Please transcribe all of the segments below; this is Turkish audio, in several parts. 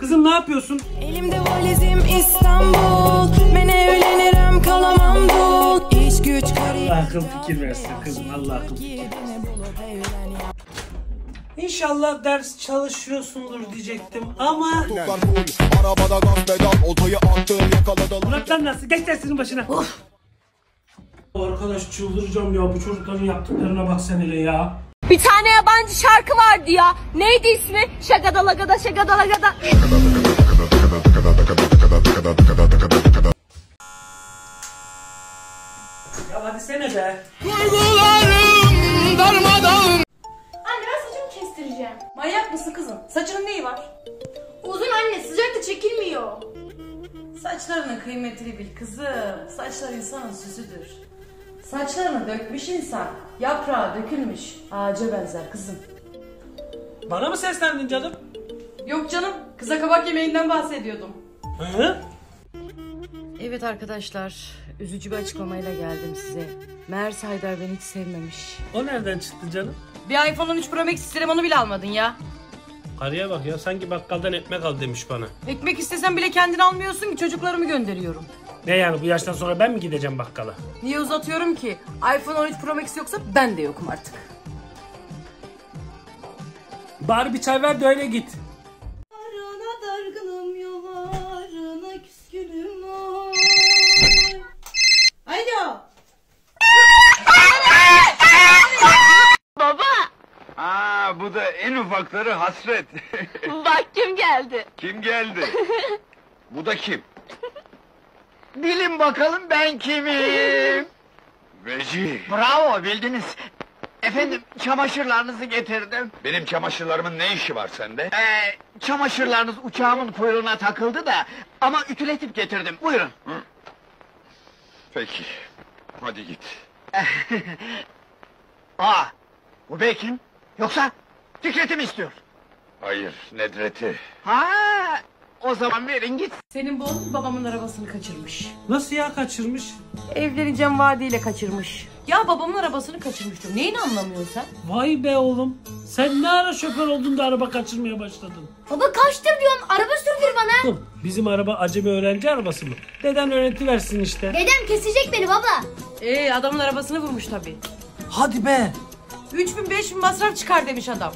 Kızım ne yapıyorsun? Elimde valizim İstanbul Ben evlenirim kalamam dul İş güç kariyer Allah akıl fikir versin kızım. Allah akıl fikir. İnşallah ders çalışıyorsundur diyecektim ama... Muratlar nasıl? Geç dersinin başına. Arkadaş çıldıracağım ya bu çocukların yaptıklarına bak sen hele ya. Bir tane yabancı şarkı vardı ya. Neydi ismi? Şagadalagada şagadalagada. Ya hadi sene be. Anne ben saçımı kestireceğim. Manyak mısın kızım? Saçının neyi var? Uzun anne sıcakta çekilmiyor. Saçlarının kıymetini bil kızım. Saçlar insanın süsüdür. Saçlarını dökmüş insan, yaprağı dökülmüş ağaca benzer kızım. Bana mı seslendin canım? Yok canım, kıza kabak yemeğinden bahsediyordum. Hı? Evet arkadaşlar, üzücü bir açıklamayla geldim size. Meğer Haydar beni hiç sevmemiş. O nereden çıktı canım? Bir iPhone 13 Pro Max isterim onu bile almadın ya. Karıya bak ya sanki bakkaldan ekmek al demiş bana. Ekmek istesen bile kendin almıyorsun ki çocuklarımı gönderiyorum. Ne yani bu yaştan sonra ben mi gideceğim bakkala? Niye uzatıyorum ki? iPhone 13 Pro Max yoksa ben de yokum artık. Bari bir çay ver de öyle git. Dargınım yollarına küskünüm Alo. Aa bu da en ufakları hasret. Bak kim geldi. kim geldi? bu da kim? Bilin bakalım ben kimim? Veci. Bravo bildiniz. Efendim çamaşırlarınızı getirdim. Benim çamaşırlarımın ne işi var sende? Ee, çamaşırlarınız uçağımın kuyruğuna takıldı da ama ütületip getirdim. Buyurun. Peki. Hadi git. Aa, bu bey kim? Yoksa Fikret'i mi istiyor? Hayır, Nedret'i. Ha, o zaman verin git. Senin bu babamın arabasını kaçırmış. Nasıl ya kaçırmış? Evleneceğim vaadiyle kaçırmış. Ya babamın arabasını kaçırmıştım. Neyini anlamıyorsun sen? Vay be oğlum. Sen ne ara şoför oldun da araba kaçırmaya başladın? Baba kaçtır diyorsun araba sürdür bana. Oğlum bizim araba acemi öğrenci arabası mı? Deden öğretiversin işte. Dedem kesecek beni baba. Ee adamın arabasını vurmuş tabii. Hadi be. 3000 5000 masraf çıkar demiş adam.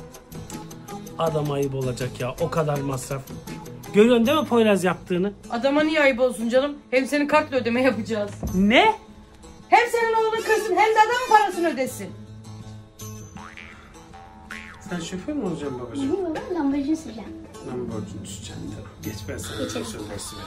Adam ayıp olacak ya o kadar masraf. Görüyorsun değil mi Poyraz yaptığını? Adama niye ayıp olsun canım? Hem senin kartla ödeme yapacağız. Ne? Hem senin oğlun kırsın hem de adamın parasını ödesin. Sen şoför mü olacaksın babacığım? Baba lambacını sileceğim. Lan borcunu düşeceksin. Tamam. Geç ben sana bir söz vereceğim.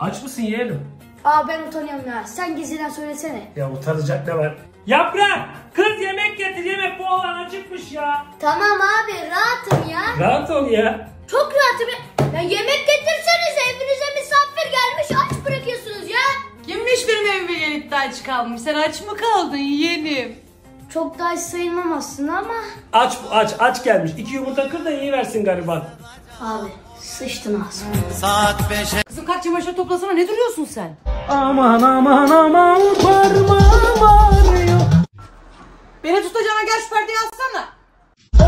Aç mısın yeğenim? Aa ben utanıyorum ya. Sen gizliden söylesene. Ya utanacak ne var? Yaprak! Kız yemek getir yemek bu oğlan acıkmış ya. Tamam abi rahatım ya. Rahat ol ya. Çok rahatım ya. Ya yemek getirsenize evinize misafir gelmiş aç bırakıyorsunuz ya. Kimmiş benim evime gelip de aç kalmış? Sen aç mı kaldın yeğenim? Çok da aç sayılmam aslında ama. Aç bu aç aç gelmiş. İki yumurta kır da iyi versin gariban. Abi sıçtın ağzıma. Kızım kalk çamaşır toplasana ne duruyorsun sen? Aman aman aman parmağım ağrıyor. Beni tutacağına gel şu perdeyi alsana.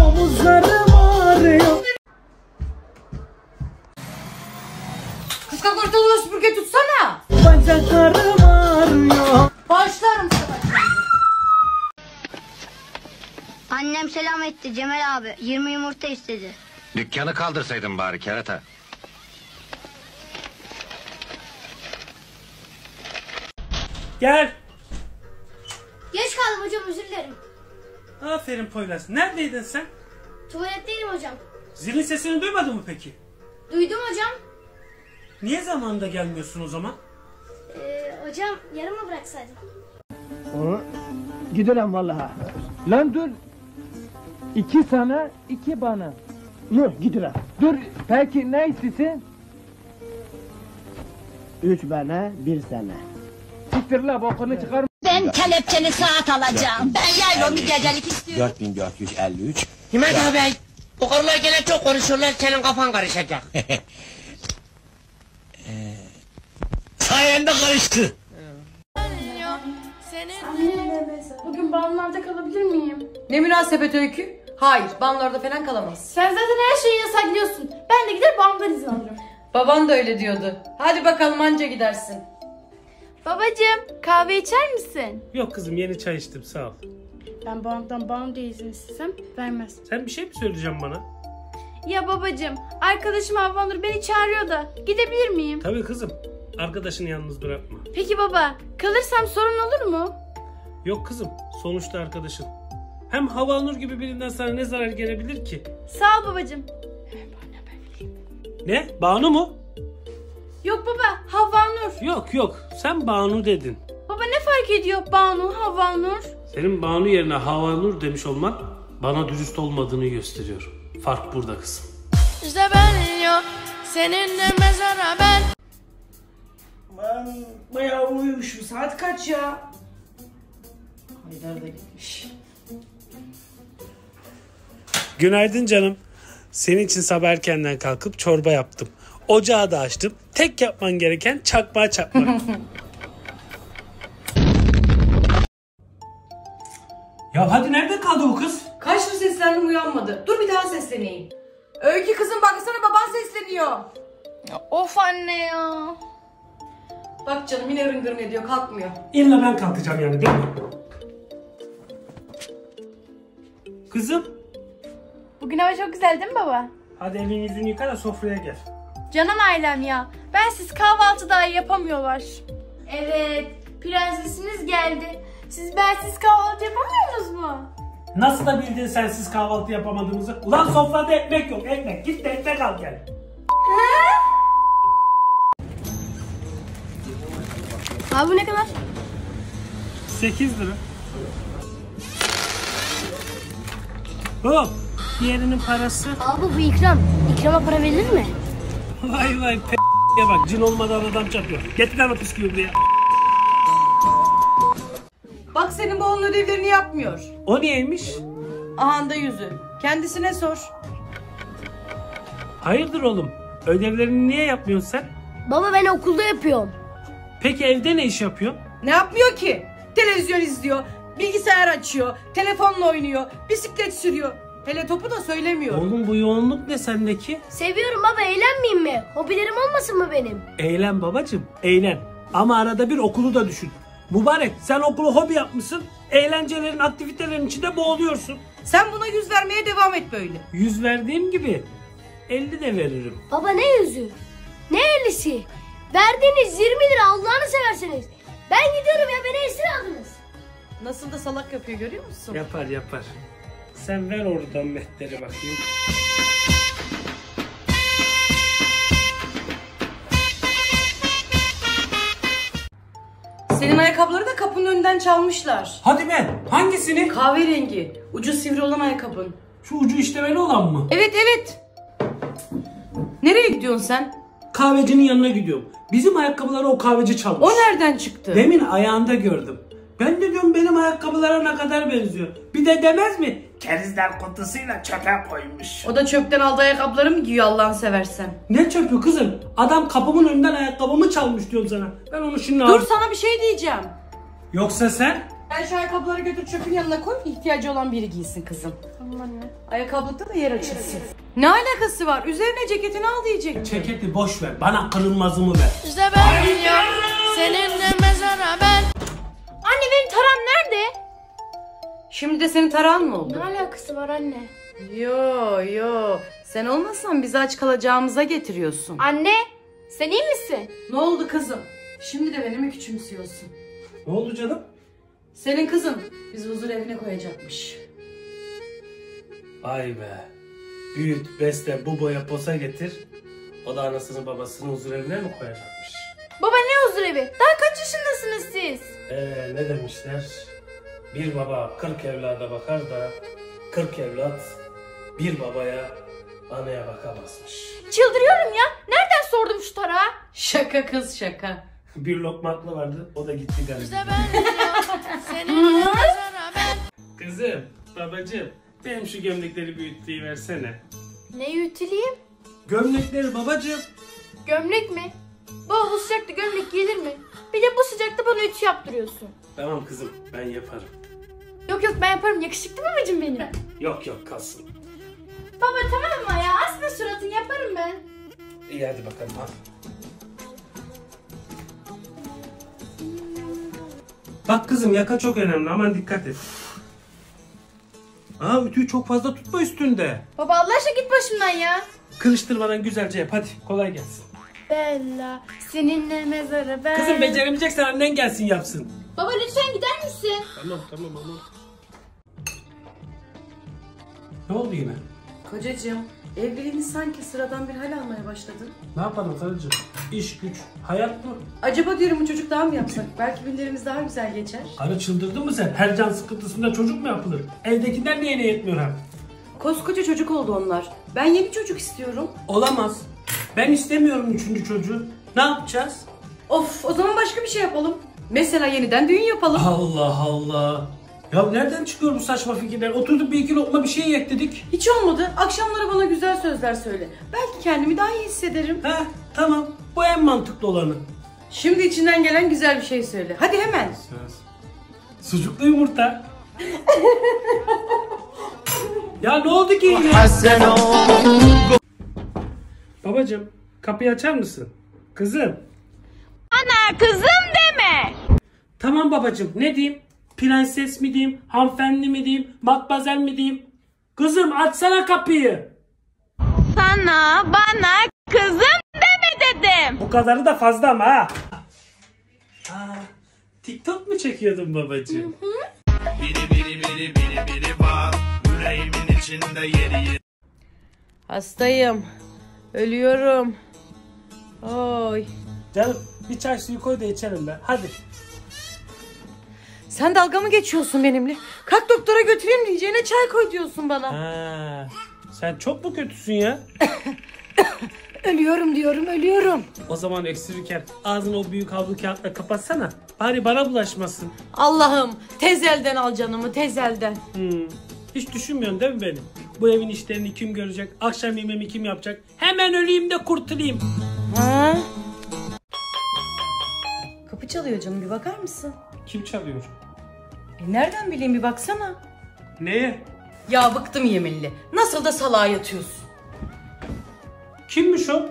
Omuzlarım ağrıyor. Kız kalk ortalığı süpürge tutsana. Bacaklarım ağrıyor. Başlarım sana. Annem selam etti Cemal abi. 20 yumurta istedi. Dükkanı kaldırsaydın bari kerata. Gel. Geç kaldım hocam özür dilerim. Aferin Poyraz. Neredeydin sen? Tuvaletteydim hocam. Zilin sesini duymadın mı peki? Duydum hocam. Niye zamanında gelmiyorsun o zaman? Ee, hocam yarım mı bıraksaydım? Gidelim vallahi. Lan dur. İki sana, iki bana. Yok gidelim. Dur, peki ne istiyorsun? Üç bana, bir sana. Siktir la bokunu çıkar. Ben kelepçeli saat alacağım. Ben yaylonu gecelik istiyorum. 4453. Himmet abi, bu karılar gene çok konuşuyorlar, senin kafan karışacak. Sayende karıştı. Bugün balonlarda kalabilir miyim? Ne münasebet öykü? Hayır, banlarda falan kalamaz. Sen zaten her şeyi yasaklıyorsun. Ben de gider babamdan izin alırım. Baban da öyle diyordu. Hadi bakalım anca gidersin. Babacığım kahve içer misin? Yok kızım yeni çay içtim sağ ol. Ben babamdan babam diye izin istesem vermez. Sen bir şey mi söyleyeceksin bana? Ya babacığım arkadaşım Havanur beni çağırıyor da gidebilir miyim? Tabii kızım. Arkadaşını yalnız bırakma. Peki baba kalırsam sorun olur mu? Yok kızım. Sonuçta arkadaşın. Hem Havanur gibi birinden sana ne zarar gelebilir ki? Sağ ol babacığım. Ne? Banu mu? Yok baba Havanur. Yok yok. Sen Banu dedin. Baba ne fark ediyor Banu Havanur? Senin Banu yerine Havanur demiş olman bana dürüst olmadığını gösteriyor. Fark burada kızım. İşte ben yok seninle mezara ben. Ben bayağı uyumuşum. Saat kaç ya? Haydar da gitmiş. Günaydın canım. Senin için sabah erkenden kalkıp çorba yaptım. Ocağı da açtım. Tek yapman gereken çakmağa çakmak. ya hadi nerede kaldı bu kız? Kaç tur seslendim uyanmadı. Dur bir daha sesleneyim. Öykü kızım baksana baban sesleniyor. Of anne ya. Bak canım yine hırın gırın ediyor kalkmıyor. İlla ben kalkacağım yani değil mi? Kızım Bugün hava çok güzel değil mi baba? hadi elini yüzünü yıka da sofraya gel. Canım ailem ya. Bensiz kahvaltı dahi yapamıyorlar. Evet. Prensesiniz geldi. Siz bensiz kahvaltı yapamıyorsunuz mu? Nasıl da bildin sensiz kahvaltı yapamadığımızı? Ulan sofrada ekmek yok ekmek. Git de ekmek al gel. Abi bu ne kadar? 8 lira. Hop. Diğerinin parası. Abi bu ikram. İkrama para verilir mi? Vay vay p***ye bak cin olmadan adam çarpıyor. Getir lan o püsküvü buraya. Bak senin bu onun ödevlerini yapmıyor. O niyeymiş? Ahanda yüzü. Kendisine sor. Hayırdır oğlum? Ödevlerini niye yapmıyorsun sen? Baba ben okulda yapıyorum. Peki evde ne iş yapıyorsun? Ne yapmıyor ki? Televizyon izliyor, bilgisayar açıyor, telefonla oynuyor, bisiklet sürüyor. Hele topu da söylemiyor. Oğlum bu yoğunluk ne sendeki? Seviyorum baba eğlenmeyeyim mi? Hobilerim olmasın mı benim? Eğlen babacım, eğlen. Ama arada bir okulu da düşün. Mübarek sen okulu hobi yapmışsın. Eğlencelerin, aktivitelerin içinde boğuluyorsun. Sen buna yüz vermeye devam et böyle. Yüz verdiğim gibi 50 de veririm. Baba ne yüzü? Ne ellisi? Verdiğiniz 20 lira Allah'ını severseniz. Ben gidiyorum ya beni esir aldınız. Nasıl da salak yapıyor görüyor musun? Yapar yapar. Sen ver oradan mehteri bakayım. Senin ayakkabıları da kapının önünden çalmışlar. Hadi be hangisini? Kahverengi, ucu sivri olan ayakkabın. Şu ucu işlemeli olan mı? Evet evet. Nereye gidiyorsun sen? Kahvecinin yanına gidiyorum. Bizim ayakkabıları o kahveci çalmış. O nereden çıktı? Demin ayağında gördüm. Ben de diyorum benim ayakkabılara ne kadar benziyor. Bir de demez mi? Kerizler kutusuyla çöpe koymuş. O da çöpten aldığı ayakkabıları mı giyiyor Allah'ını seversen? Ne çöpü kızım? Adam kapımın önünden ayakkabımı çalmış diyorum sana. Ben onu şimdi Dur al- sana bir şey diyeceğim. Yoksa sen? Ben şu ayakkabıları götür çöpün yanına koy ihtiyacı olan biri giysin kızım. Tamam anne. Ayakkabılıkta da yer açılsın. Ne alakası var? Üzerine ceketini al diyecektim. Ceketi boş ver. Bana kırılmazımı ver. İşte ben gidiyorum seninle mezara ben. Anne benim taram nerede? Şimdi de senin tarağın mı oldu? Ne alakası var anne? Yo yo. Sen olmasan bizi aç kalacağımıza getiriyorsun. Anne sen iyi misin? Ne oldu kızım? Şimdi de beni mi küçümsüyorsun? Ne oldu canım? Senin kızın bizi huzur evine koyacakmış. Vay be. Büyüt, besle, bu boya posa getir. O da anasını babasını huzur evine mi koyacakmış? Baba ne huzur evi? Daha kaç yaşındasınız siz? Ee, ne demişler? Bir baba 40 evlada bakar da 40 evlat bir babaya anaya bakamazmış. Çıldırıyorum ya. Nereden sordum şu tarağı? Şaka kız şaka. Bir lokma aklı vardı o da gitti galiba. İşte ben mezara ben. Kızım, babacığım benim şu gömlekleri büyüttüğü versene. Ne ütüleyeyim? Gömlekleri babacığım. Gömlek mi? Baba bu sıcakta gömlek giyilir mi? Bir de bu sıcakta bana ütü yaptırıyorsun. Tamam kızım ben yaparım. Yok yok ben yaparım. Yakışıklı babacım benim. Yok yok kalsın. Baba tamam mı ya? Asma suratını yaparım ben. İyi hadi bakalım al. Bak kızım yaka çok önemli aman dikkat et. Aa ütüyü çok fazla tutma üstünde. Baba Allah aşkına git başımdan ya. Kırıştırmadan güzelce yap hadi kolay gelsin. Bella seninle mezara ben. Kızım beceremeyeceksen annen gelsin yapsın. Baba lütfen gider misin? Tamam tamam tamam. Ne oldu yine? Kocacığım, evliliğiniz sanki sıradan bir hal almaya başladı. Ne yapalım karıcığım? İş güç, hayat mı? Acaba diyorum bu çocuk daha mı yapsak? Belki günlerimiz daha güzel geçer. Karı çıldırdın mı sen? Her can sıkıntısında çocuk mu yapılır? Evdekiler niye ne yetmiyor hem? Koskoca çocuk oldu onlar. Ben yeni çocuk istiyorum. Olamaz. Ben istemiyorum üçüncü çocuğu. Ne yapacağız? Of, o zaman başka bir şey yapalım. Mesela yeniden düğün yapalım. Allah Allah. Ya nereden çıkıyor bu saçma fikirler? Oturduk bir iki lokma bir şey yek dedik. Hiç olmadı. Akşamları bana güzel sözler söyle. Belki kendimi daha iyi hissederim. He tamam. Bu en mantıklı olanı. Şimdi içinden gelen güzel bir şey söyle. Hadi hemen. Sucuklu yumurta. ya ne oldu ki yine? Babacım kapıyı açar mısın? Kızım. Ana kızım deme. Tamam babacım ne diyeyim? Prenses mi diyeyim? Hanımefendi mi diyeyim? Matmazel mi diyeyim? Kızım açsana kapıyı. Sana bana kızım deme dedim. Bu kadarı da fazla ama ha. Aa, TikTok mu çekiyordun babacığım? Hastayım. Ölüyorum. Oy. Canım bir çay suyu koy da içelim be. Hadi. Sen dalga mı geçiyorsun benimle? Kalk doktora götüreyim diyeceğine çay koy diyorsun bana. Ha, sen çok mu kötüsün ya? Ölüyorum diyorum ölüyorum. O zaman öksürürken ağzını o büyük havlu kağıtla kapatsana. Bari bana bulaşmasın. Allah'ım tez elden al canımı tez elden. Hmm. Hiç düşünmüyorsun değil mi beni? Bu evin işlerini kim görecek? Akşam yemeğimi kim yapacak? Hemen öleyim de kurtulayım. Ha? Kapı çalıyor canım bir bakar mısın? Kim çalıyor? E nereden bileyim bir baksana. Neye? Ya bıktım yeminli. Nasıl da salağa yatıyorsun. Kimmiş o?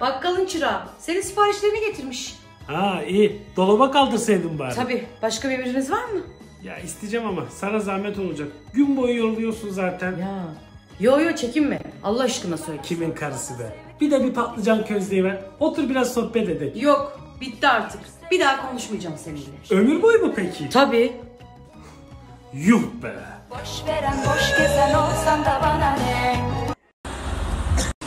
Bakkalın çırağı. Senin siparişlerini getirmiş. Ha iyi. Dolaba kaldırsaydın bari. Tabii. Başka bir emriniz var mı? Ya isteyeceğim ama sana zahmet olacak. Gün boyu yolluyorsun zaten. Ya. Yo yo çekinme. Allah aşkına söyle. Kimin karısı be? Bir de bir patlıcan közleyiver. Otur biraz sohbet edelim. Yok. Bitti artık. Bir daha konuşmayacağım seninle. Ömür boyu mu peki? Tabii. Yuh be. Boş veren boş gezen olsan da bana ne?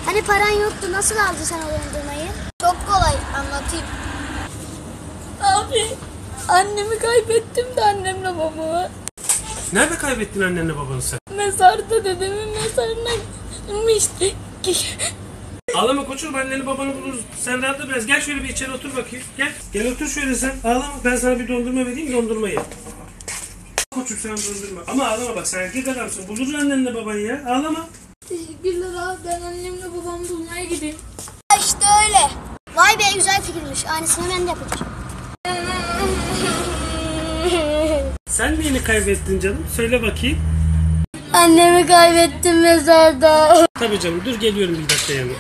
Hani paran yoktu nasıl aldın sen o dondurmayı? Çok kolay anlatayım. Abi annemi kaybettim de annemle babamı. Nerede kaybettin annenle babanı sen? Mezarda dedemin mezarına gitmiştik. Ağlama koçum anneni babanı buluruz. Sen rahatla biraz. Gel şöyle bir içeri otur bakayım. Gel. Gel otur şöyle sen. Ağlama. Ben sana bir dondurma vereyim dondurma ye. Koçum sen dondurma. Ama ağlama bak sen erkek adamsın. Buluruz annenle babayı ya. Ağlama. Teşekkürler abi ben annemle babamı bulmaya gideyim. İşte öyle. Vay be güzel fikirmiş. Aynısını ben de yapacağım. Sen neyini kaybettin canım? Söyle bakayım. Annemi kaybettim mezarda. Tabii canım dur geliyorum bir dakika yanına.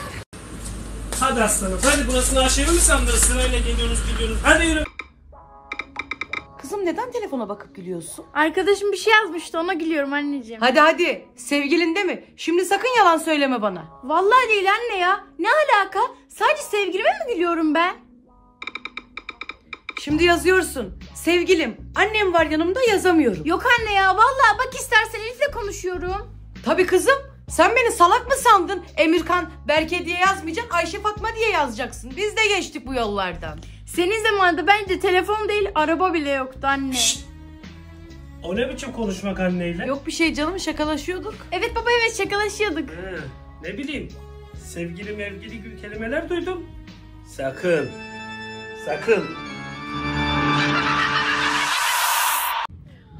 Hadi aslanım. Hadi burasını aşevi mi sandınız? Sırayla geliyorsunuz gidiyorsunuz. Hadi yürü. Kızım neden telefona bakıp gülüyorsun? Arkadaşım bir şey yazmıştı ona gülüyorum anneciğim. Hadi hadi. Sevgilin de mi? Şimdi sakın yalan söyleme bana. Vallahi değil anne ya. Ne alaka? Sadece sevgilime mi gülüyorum ben? Şimdi yazıyorsun. Sevgilim, annem var yanımda yazamıyorum. Yok anne ya vallahi bak istersen Elif'le konuşuyorum. Tabii kızım. Sen beni salak mı sandın? Emirkan, Berke diye yazmayacaksın, Ayşe Fatma diye yazacaksın. Biz de geçtik bu yollardan. Senin zamanında bence telefon değil araba bile yoktu anne. O ne biçim konuşmak anneyle? Yok bir şey canım şakalaşıyorduk. Evet baba evet şakalaşıyorduk. Ha, ne bileyim. Sevgili mevgili gibi kelimeler duydum. Sakın. Sakın.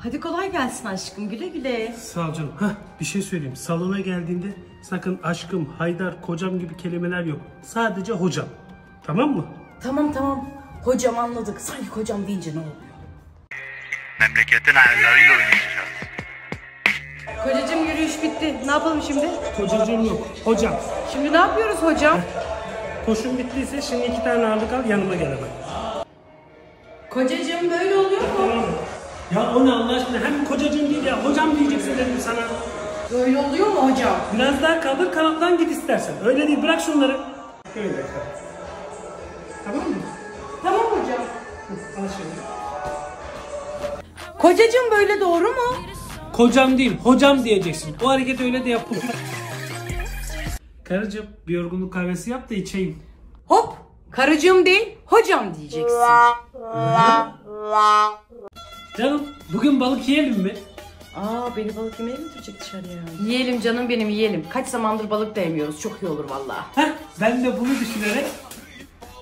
Hadi kolay gelsin aşkım güle güle. Sağ ol canım. Hah, bir şey söyleyeyim. Salona geldiğinde sakın aşkım, haydar, kocam gibi kelimeler yok. Sadece hocam. Tamam mı? Tamam tamam. Hocam anladık. Sanki hocam deyince ne oluyor? Memleketin ayarlarıyla oynayacağız. Kocacığım yürüyüş bitti. Ne yapalım şimdi? Kocacığım yok. Hocam. Şimdi ne yapıyoruz hocam? Koşun bittiyse şimdi iki tane ağırlık al yanıma gel hemen. Kocacığım böyle oluyor mu? Ya o ne Allah aşkına hem kocacığım değil ya hocam diyeceksin dedim sana. Böyle oluyor mu hocam? Biraz daha kaldır kanattan git istersen. Öyle değil bırak şunları. Öyle kal. Tamam mı? Tamam hocam. Al şimdi. Kocacığım böyle doğru mu? Kocam değil hocam diyeceksin. O hareketi öyle de yap. Karıcığım bir yorgunluk kahvesi yap da içeyim. Hop. Karıcığım değil, hocam diyeceksin. Canım bugün balık yiyelim mi? Aa beni balık yemeye götürecek dışarıya. Yiyelim canım benim yiyelim. Kaç zamandır balık da yemiyoruz. Çok iyi olur vallahi. Heh, ben de bunu düşünerek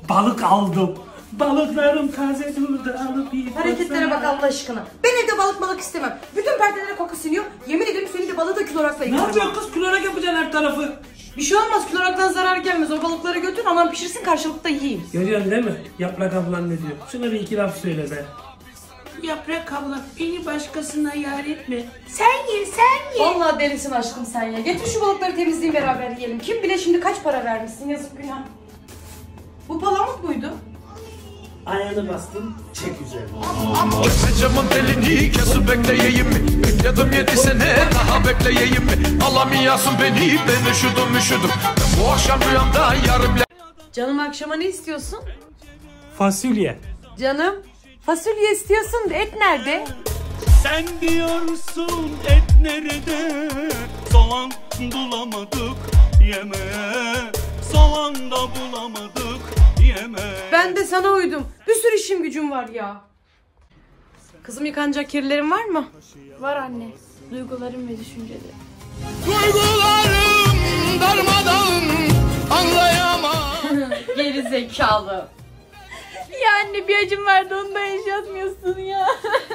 balık aldım. Balıklarım taze durdu alıp yiyip Hareketlere bak Allah aşkına. Ben evde balık balık istemem. Bütün perdelere koku siniyor. Yemin ederim seni de balığı da klorakla Ne yıkarım. kız? Klorak yapacaksın her tarafı. Bir şey olmaz kloraktan zarar gelmez. O balıkları götür aman pişirsin karşılıkta yiyin. Görüyorsun değil mi? Yaprak ablan ne diyor? Şuna bir iki laf söyle be. Yaprak abla beni başkasına yar etme. Sen ye sen ye. Vallahi delisin aşkım sen ya. Getir şu balıkları temizleyin beraber yiyelim. Kim bile şimdi kaç para vermişsin yazık günah. Bu palamut muydu? Ayağını bastın, çek üzerine. Camın telini kesip bekleyeyim mi? Bekledim yedi sene daha bekleyeyim mi? Alamıyorsun beni ben üşüdüm üşüdüm Ben bu akşam rüyamda yarım Canım akşama ne istiyorsun? Fasulye. Canım fasulye istiyorsun da et nerede? Sen diyorsun et nerede? Soğan bulamadık yemeğe. Soğan da bulamadık yemeğe. Ben de sana uydum. Bir sürü işim gücüm var ya. Kızım yıkanacak kirlerin var mı? Var anne. Duygularım ve düşüncelerim. Duygularım darmadağın anlayamam Geri zekalı. Ya anne bir acım vardı onu da yaşatmıyorsun ya.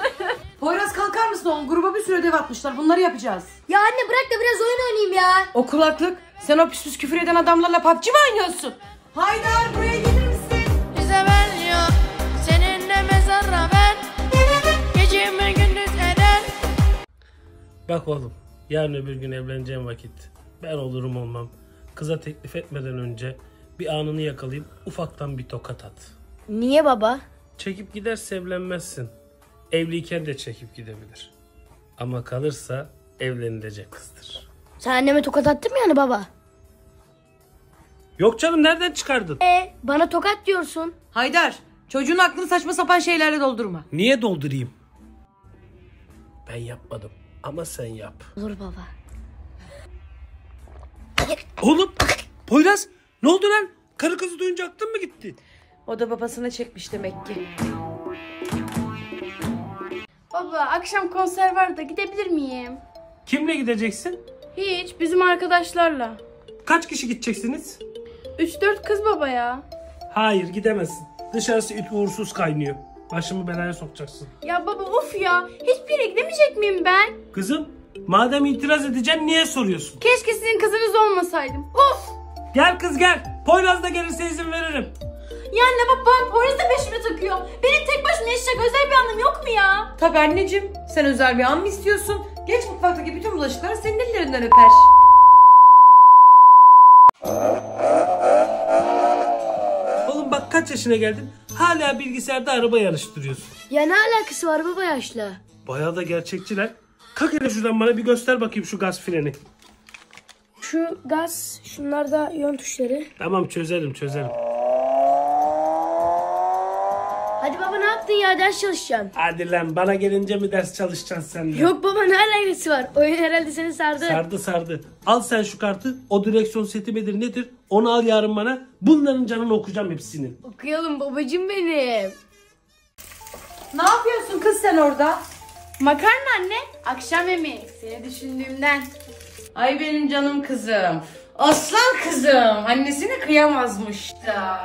Poyraz kalkar mısın oğlum? Gruba bir sürü ödev atmışlar. Bunları yapacağız. Ya anne bırak da biraz oyun oynayayım ya. O kulaklık. Sen o pis pis küfür eden adamlarla PUBG mi oynuyorsun? Haydar buraya gelir misin? Bize ben yok Seninle mezara ben Gecemi gündüz eder Bak oğlum, yarın öbür gün evleneceğim vakit ben olurum olmam. Kıza teklif etmeden önce bir anını yakalayıp ufaktan bir tokat at. Niye baba? Çekip giderse evlenmezsin. Evliyken de çekip gidebilir. Ama kalırsa evlenilecek kızdır. Sen anneme tokat attın mı yani baba? Yok canım nereden çıkardın? E bana tokat diyorsun. Haydar çocuğun aklını saçma sapan şeylerle doldurma. Niye doldurayım? Ben yapmadım ama sen yap. Olur baba. Oğlum Poyraz ne oldu lan? Karı kızı duyunca aklın mı gitti? O da babasına çekmiş demek ki. Baba akşam konser var da gidebilir miyim? Kimle gideceksin? Hiç bizim arkadaşlarla. Kaç kişi gideceksiniz? 3-4 kız baba ya. Hayır gidemezsin. Dışarısı it uğursuz kaynıyor. Başımı belaya sokacaksın. Ya baba of ya. Hiçbir yere gidemeyecek miyim ben? Kızım madem itiraz edeceksin niye soruyorsun? Keşke sizin kızınız olmasaydım. Of! Gel kız gel. Poyraz da gelirse izin veririm. Ya anne bak babam Poyraz'ı da peşime takıyor. Benim tek başıma yaşayacak özel bir anım yok mu ya? Tabii anneciğim sen özel bir an mı istiyorsun? Geç mutfaktaki bütün bulaşıkları senin ellerinden öper. Oğlum bak kaç yaşına geldin? Hala bilgisayarda araba yarıştırıyorsun. Ya ne alakası var baba yaşla? Bayağı da gerçekçiler. Kalk hele şuradan bana bir göster bakayım şu gaz freni. Şu gaz, şunlar da yön tuşları. Tamam çözelim çözelim. Ya ders çalışacaksın. Hadi lan bana gelince mi ders çalışacaksın sen de? Yok baba ne alakası var? Oyun herhalde seni sardı. Sardı sardı. Al sen şu kartı. O direksiyon seti midir nedir? Onu al yarın bana. Bunların canını okuyacağım hepsinin. Okuyalım babacım benim. Ne yapıyorsun kız sen orada? Makarna anne. Akşam yemeği. Seni düşündüğümden. Ay benim canım kızım. Aslan kızım. Annesine kıyamazmış da.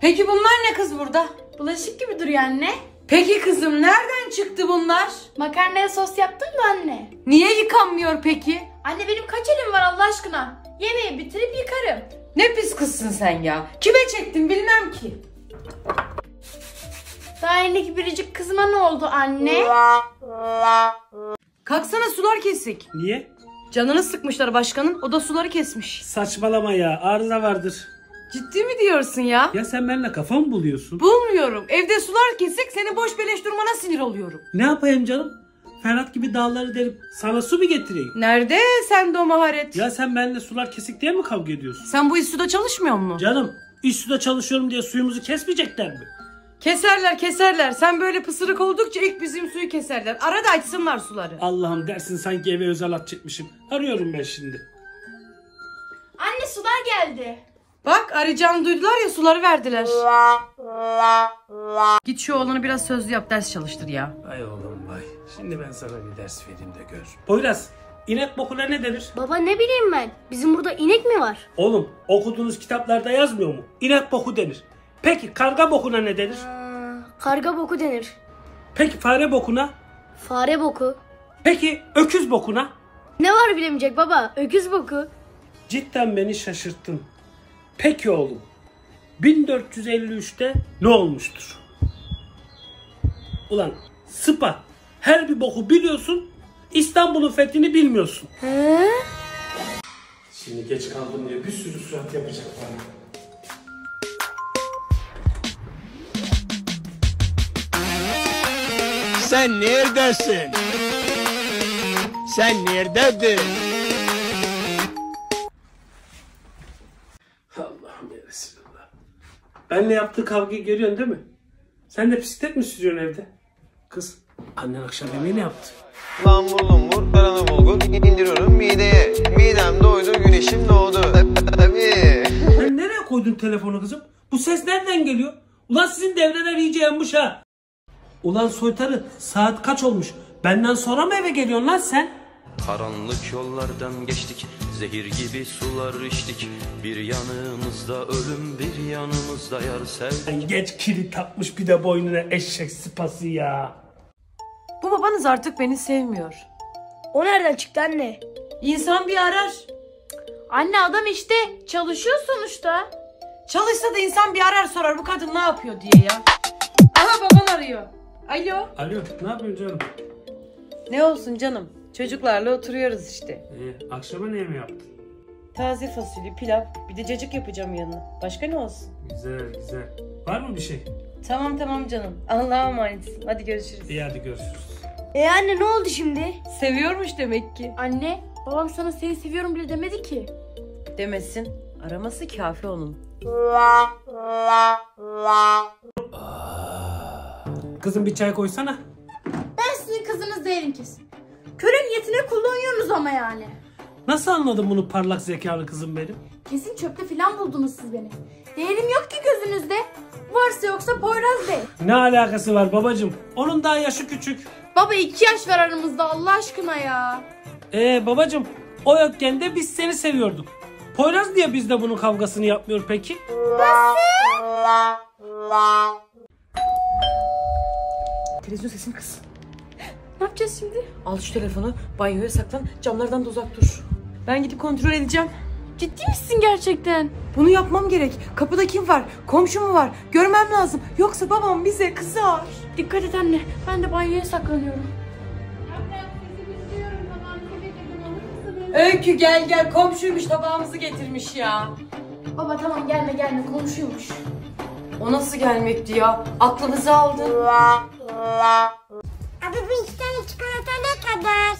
Peki bunlar ne kız burada? Bulaşık gibi duruyor anne. Peki kızım nereden çıktı bunlar? Makarnaya sos yaptın mı anne? Niye yıkanmıyor peki? Anne benim kaç elim var Allah aşkına? Yemeği bitirip yıkarım. Ne pis kızsın sen ya. Kime çektin bilmem ki. Daha elindeki biricik kızıma ne oldu anne? Kalksana sular kesik. Niye? Canını sıkmışlar başkanın o da suları kesmiş. Saçmalama ya arıza vardır. Ciddi mi diyorsun ya? Ya sen benimle kafa mı buluyorsun? Bulmuyorum. Evde sular kesik senin boş beleş durmana sinir oluyorum. Ne yapayım canım? Ferhat gibi dağları delip sana su mu getireyim? Nerede sende o maharet? Ya sen benimle sular kesik diye mi kavga ediyorsun? Sen bu iş suda çalışmıyor mu? Canım iş suda çalışıyorum diye suyumuzu kesmeyecekler mi? Keserler keserler. Sen böyle pısırık oldukça ilk bizim suyu keserler. Arada açsınlar suları. Allah'ım dersin sanki eve özel at çekmişim. Arıyorum ben şimdi. Anne sular geldi. Bak arayacağını duydular ya suları verdiler. Git şu oğlanı biraz sözlü yap ders çalıştır ya. Ay oğlum vay. Şimdi ben sana bir ders vereyim de gör. Poyraz inek bokuna ne denir? Baba ne bileyim ben. Bizim burada inek mi var? Oğlum okuduğunuz kitaplarda yazmıyor mu? İnek boku denir. Peki karga bokuna ne denir? Karga boku denir. Peki fare bokuna? Fare boku. Peki öküz bokuna? Ne var bilemeyecek baba? Öküz boku. Cidden beni şaşırttın. Peki oğlum. 1453'te ne olmuştur? Ulan sıpa her bir boku biliyorsun İstanbul'un fethini bilmiyorsun. He? Şimdi geç kaldım diye bir sürü surat yapacak bana. Sen neredesin? Sen neredeydin? Benle yaptığı kavgayı görüyorsun değil mi? Sen de bisiklet mi sürüyorsun evde? Kız annen akşam yemeği ne yaptı? Lambur lumbur, karanı bulgur indiriyorum mideye. Midem doydu, güneşim doğdu. Tabii. Sen nereye koydun telefonu kızım? Bu ses nereden geliyor? Ulan sizin devreler iyice yanmış ha. Ulan soytarı saat kaç olmuş? Benden sonra mı eve geliyorsun lan sen? Karanlık yollardan geçtik Zehir gibi sular içtik Bir yanımızda ölüm bir yanımızda yar sevdik geç kilit takmış bir de boynuna eşek sıpası ya. Bu babanız artık beni sevmiyor. O nereden çıktı anne? İnsan bir arar. Anne adam işte çalışıyor sonuçta. Çalışsa da insan bir arar sorar bu kadın ne yapıyor diye ya. Aha baban arıyor. Alo. Alo ne yapıyorsun canım? Ne olsun canım. Çocuklarla oturuyoruz işte. Ee, akşama ne yemeği yaptın? Taze fasulye, pilav, bir de cacık yapacağım yanına. Başka ne olsun? Güzel güzel. Var mı bir şey? Tamam tamam canım. Allah'a emanetsin. Hadi görüşürüz. İyi hadi görüşürüz. E anne ne oldu şimdi? Seviyormuş demek ki. Anne babam sana seni seviyorum bile demedi ki. Demesin. Araması kafi onun. Kızım bir çay koysana. Ben sizin kızınız değilim kesin. Köle niyetine kullanıyorsunuz ama yani. Nasıl anladın bunu parlak zekalı kızım benim? Kesin çöpte filan buldunuz siz beni. Değerim yok ki gözünüzde. Varsa yoksa Poyraz Bey. Ne alakası var babacım? Onun daha yaşı küçük. Baba iki yaş var aramızda Allah aşkına ya. Ee babacım o yokken de biz seni seviyorduk. Poyraz diye biz de bunun kavgasını yapmıyor peki? Televizyon sesini kıs. Ne yapacağız şimdi? Al şu telefonu, banyoya saklan, camlardan da uzak dur. Ben gidip kontrol edeceğim. Ciddi misin gerçekten? Bunu yapmam gerek. Kapıda kim var? Komşu mu var? Görmem lazım. Yoksa babam bize kızar. Dikkat et anne. Ben de banyoya saklanıyorum. Öykü gel gel komşuymuş tabağımızı getirmiş ya. Baba tamam gelme gelme komşuymuş. O nasıl gelmekti ya? Aklımızı aldı. Abi bu iki tane çikolata ne kadar?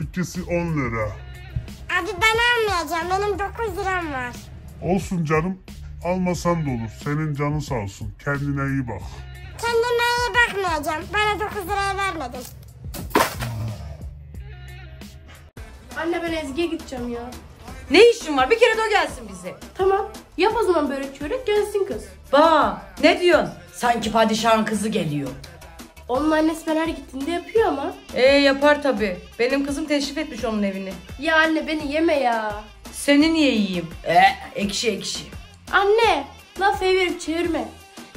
İkisi 10 lira. Abi ben almayacağım. Benim 9 liram var. Olsun canım. Almasan da olur. Senin canın sağ olsun. Kendine iyi bak. Kendime iyi bakmayacağım. Bana 9 liraya vermedin. Anne ben Ezgi'ye gideceğim ya. Ne işin var? Bir kere de o gelsin bize. Tamam. Yap o zaman börek çörek gelsin kız. Ba, ne diyorsun? Sanki padişahın kızı geliyor. Onun annesi ben her gittiğinde yapıyor ama. Ee yapar tabi. Benim kızım teşrif etmiş onun evini. Ya anne beni yeme ya. Seni niye yiyeyim? Ee, ekşi ekşi. Anne laf evirip çevirme.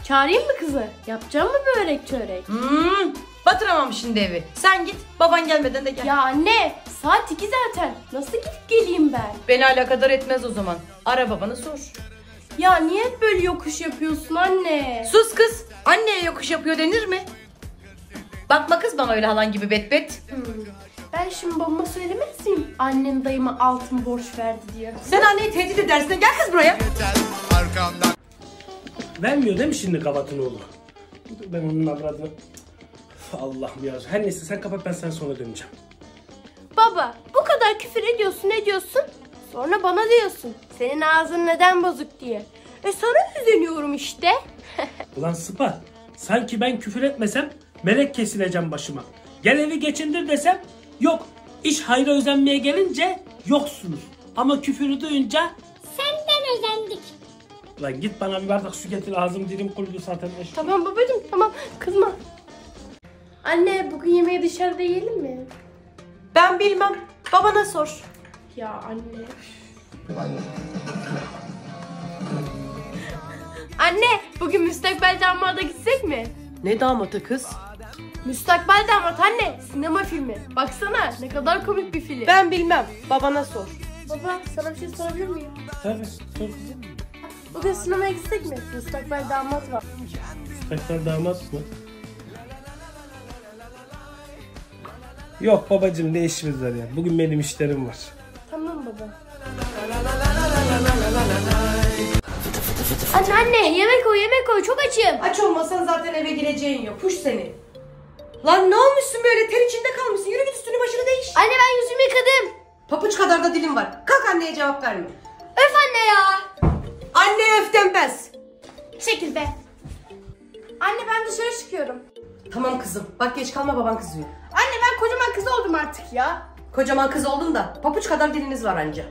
Çağırayım mı kızı? Yapacağım mı börek çörek? Hmm, batıramam şimdi evi. Sen git, baban gelmeden de gel. Ya anne saat 2 zaten. Nasıl gidip geleyim ben? Beni alakadar etmez o zaman. Ara babanı sor. Ya niye hep böyle yokuş yapıyorsun anne? Sus kız. Anneye yokuş yapıyor denir mi? Bakma kız bana öyle halan gibi bet bet. Hmm. Ben şimdi babama söylemez miyim? Annem dayıma altın borç verdi diye. Sen anneyi tehdit edersin. Gel kız buraya. Vermiyor değil mi şimdi kavatın oğlu? Ben onun avradını... Allah'ım ya. Her neyse sen kapat ben sana sonra döneceğim. Baba bu kadar küfür ediyorsun ne diyorsun? Sonra bana diyorsun. Senin ağzın neden bozuk diye. E sana üzülüyorum işte. Ulan sıpa. Sanki ben küfür etmesem melek kesileceğim başıma. Gel evi geçindir desem yok. İş hayra özenmeye gelince yoksunuz. Ama küfürü duyunca Senden özendik. Lan git bana bir bardak su getir ağzım dilim kurudu zaten. Tamam babacığım tamam kızma. Anne bugün yemeği dışarıda yiyelim mi? Ben bilmem. Babana sor. Ya anne. Anne bugün müstakbel damada gitsek mi? Ne damatı kız? Müstakbel damat anne sinema filmi. Baksana ne kadar komik bir film. Ben bilmem. Babana sor. Baba sana bir şey sorabilir miyim? Tabii sor kızım. Bugün sinemaya gitsek mi? Müstakbel damat var. Tekrar damat mı? Yok babacığım ne işimiz var ya. Bugün benim işlerim var. Tamam baba. Anne anne yemek koy yemek koy çok açım. Aç olmasan zaten eve gireceğin yok. Puş seni. Lan ne olmuşsun böyle? Ter içinde kalmışsın. Yürü git üstünü başını değiş. Anne ben yüzümü yıkadım. Papuç kadar da dilim var. Kalk anneye cevap verme. Öf anne ya. Anne öf denmez. Çekil be. Anne ben dışarı çıkıyorum. Tamam kızım. Bak geç kalma baban kızıyor. Anne ben kocaman kız oldum artık ya. Kocaman kız oldun da papuç kadar diliniz var anca.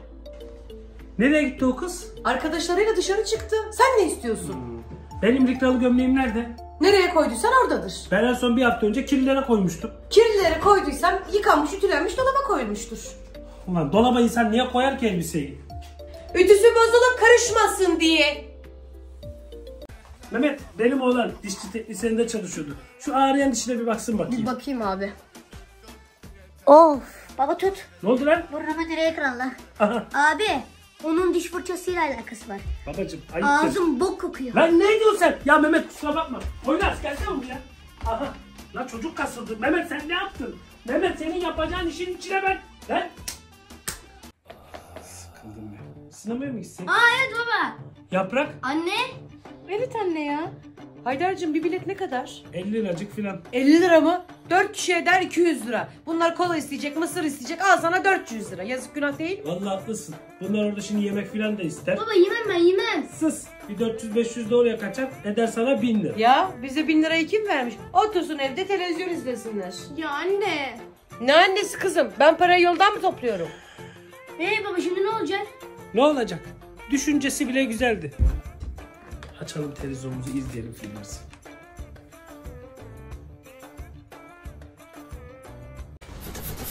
Nereye gitti o kız? Arkadaşlarıyla dışarı çıktı. Sen ne istiyorsun? Benim likralı gömleğim nerede? Nereye koyduysan oradadır. Ben en son bir hafta önce kirlilere koymuştum. Kirlilere koyduysam yıkanmış, ütülenmiş dolaba koyulmuştur. Ulan dolaba insan niye koyar ki elbiseyi? Ütüsü bozulup karışmasın diye. Mehmet benim oğlan dişçi teknisyeninde çalışıyordu. Şu ağrıyan dişine bir baksın bakayım. Bakayım abi. Of. Baba tut. Ne oldu lan? Burnumu direğe. Aha. Abi. Onun diş fırçasıyla alakası var. Babacım ayıptır. Ağzım bok kokuyor. Lan ne diyorsun sen? Ya Mehmet kusura bakma. Oynar gelsene buraya. Aha. Lan çocuk kasıldı. Mehmet sen ne yaptın? Mehmet senin yapacağın işin içine ben. Lan. Ah, Sıkıldım ya. Sinemaya mı gitsek? Aa evet baba. Yaprak Anne. Evet anne ya. Haydar'cığım bir bilet ne kadar? 50 liracık filan. 50 lira mı? 4 kişi eder 200 lira. Bunlar kola isteyecek, mısır isteyecek. Al sana 400 lira. Yazık günah değil. Vallahi haklısın. Bunlar orada şimdi yemek filan da ister. Baba yemem ben yemem. Sus. Bir 400-500 de oraya kaçar. Eder sana 1000 lira. Ya bize 1000 lirayı kim vermiş? Otursun evde televizyon izlesinler. Ya anne. Ne annesi kızım? Ben parayı yoldan mı topluyorum? Ee baba şimdi ne olacak? Ne olacak? Düşüncesi bile güzeldi. Açalım televizyonumuzu izleyelim filmimizi.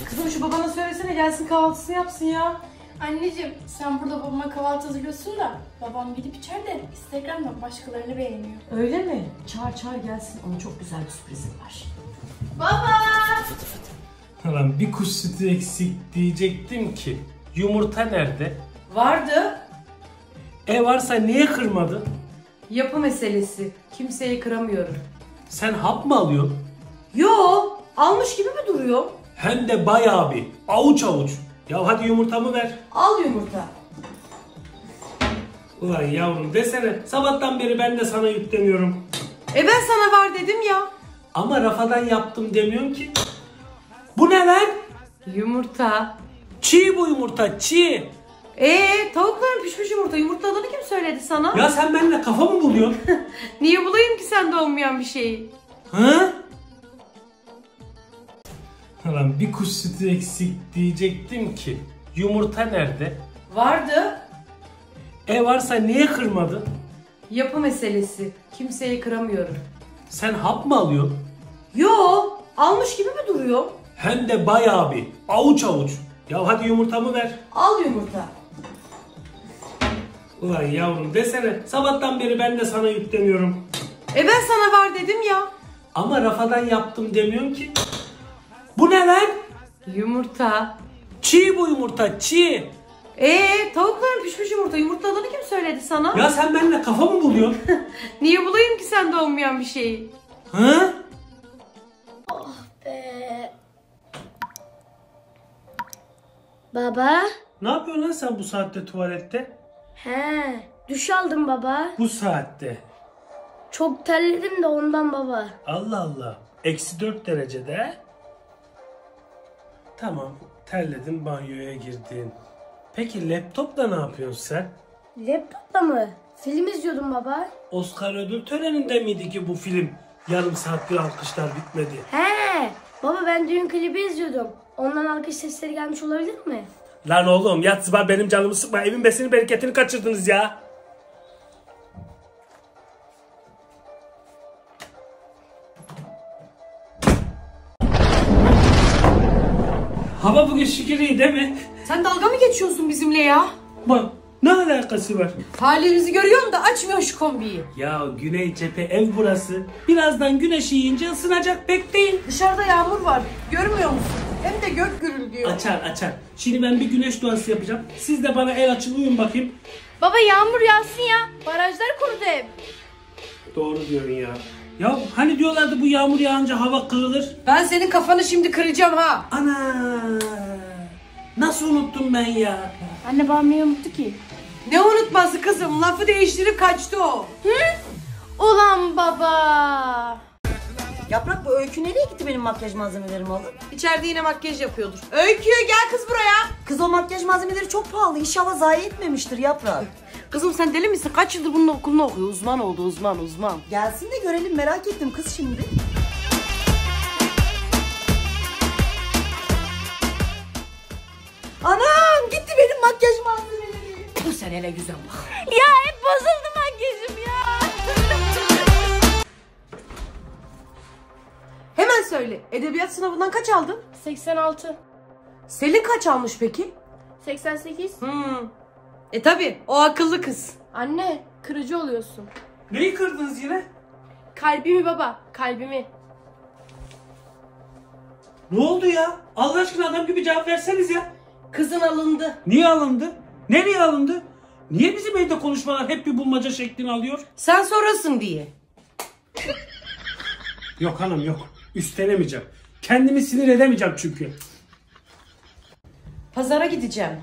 Kızım şu babana söylesene gelsin kahvaltısını yapsın ya. Anneciğim sen burada babama kahvaltı hazırlıyorsun da babam gidip içeride Instagram'dan başkalarını beğeniyor. Öyle mi? Çağır çağır gelsin. Ona çok güzel bir sürprizim var. Baba! Lan bir kuş sütü eksik diyecektim ki. Yumurta nerede? Vardı. E varsa niye kırmadın? Yapı meselesi. Kimseyi kıramıyorum. Sen hap mı alıyorsun? Yo, almış gibi mi duruyor? Hem de bayağı bir. Avuç avuç. Ya hadi yumurtamı ver. Al yumurta. Ulan yavrum desene. Sabahtan beri ben de sana yükleniyorum. E ben sana var dedim ya. Ama rafadan yaptım demiyorum ki. Bu ne lan? Yumurta. Çiğ bu yumurta çiğ. Ee, tavukların pişmiş yumurta. Yumurtladığını kim söyledi sana? Ya sen benimle kafa mı buluyorsun? Niye bulayım ki sende olmayan bir şeyi? Hı? Lan bir kuş sütü eksik diyecektim ki. Yumurta nerede? Vardı. E varsa niye kırmadın? Yapı meselesi. Kimseyi kıramıyorum. Sen hap mı alıyorsun? Yo, almış gibi mi duruyor? Hem de bayağı bir. Avuç avuç. Ya hadi yumurtamı ver. Al yumurta. Ulan yavrum desene. Sabahtan beri ben de sana yükleniyorum. E ben sana var dedim ya. Ama rafadan yaptım demiyorum ki. Bu ne lan? Yumurta. Çiğ bu yumurta çiğ. Ee, tavukların pişmiş yumurta. Yumurtladığını kim söyledi sana? Ya sen benimle kafa mı buluyorsun? Niye bulayım ki sende olmayan bir şeyi? Hı? Ee, Baba. Ne yapıyorsun lan sen bu saatte tuvalette? He. Duş aldım baba. Bu saatte. Çok terledim de ondan baba. Allah Allah. Eksi 4 derecede. Tamam. Terledin banyoya girdin. Peki laptopla ne yapıyorsun sen? Laptopla mı? Film izliyordum baba. Oscar ödül töreninde miydi ki bu film? Yarım saattir alkışlar bitmedi. He. Baba ben düğün klibi izliyordum. Ondan alkış sesleri gelmiş olabilir mi? Lan oğlum yat var benim canımı sıkma. Evin besini bereketini kaçırdınız ya. Hava bugün şükür iyi değil mi? Sen dalga mı geçiyorsun bizimle ya? Bak ne alakası var? Halimizi görüyorsun da açmıyor şu kombiyi. Ya güney cephe ev burası. Birazdan güneş yiyince ısınacak pek değil. Dışarıda yağmur var. Görmüyor musun? Hem de gök gürülüyor. Açar açar. Şimdi ben bir güneş duası yapacağım. Siz de bana el açın uyun bakayım. Baba yağmur yağsın ya. Barajlar kurudu hep. Doğru diyorsun ya. Ya hani diyorlardı bu yağmur yağınca hava kırılır. Ben senin kafanı şimdi kıracağım ha. Ana! Nasıl unuttum ben ya? Anne babam niye unuttu ki? Ne unutması kızım? Lafı değiştirip kaçtı o. Hı? Ulan baba. Yaprak bu öykü nereye gitti benim makyaj malzemelerimi alıp? İçeride yine makyaj yapıyordur. Öykü gel kız buraya. Kız o makyaj malzemeleri çok pahalı. İnşallah zayi etmemiştir Yaprak. Kızım sen deli misin? Kaç yıldır bunun okulunu okuyor? Uzman oldu uzman uzman. Gelsin de görelim merak ettim kız şimdi. Sen hele güzel bak. Ya hep bozuldu makyajım ya. Hemen söyle. Edebiyat sınavından kaç aldın? 86. Selin kaç almış peki? 88. Hmm. E tabi o akıllı kız. Anne kırıcı oluyorsun. Neyi kırdınız yine? Kalbimi baba kalbimi. Ne oldu ya? Allah aşkına adam gibi cevap verseniz ya. Kızın alındı. Niye alındı? Nereye alındı? Niye bizim evde konuşmalar hep bir bulmaca şeklini alıyor? Sen sorasın diye. Yok hanım yok. Üstlenemeyeceğim. Kendimi sinir edemeyeceğim çünkü. Pazara gideceğim.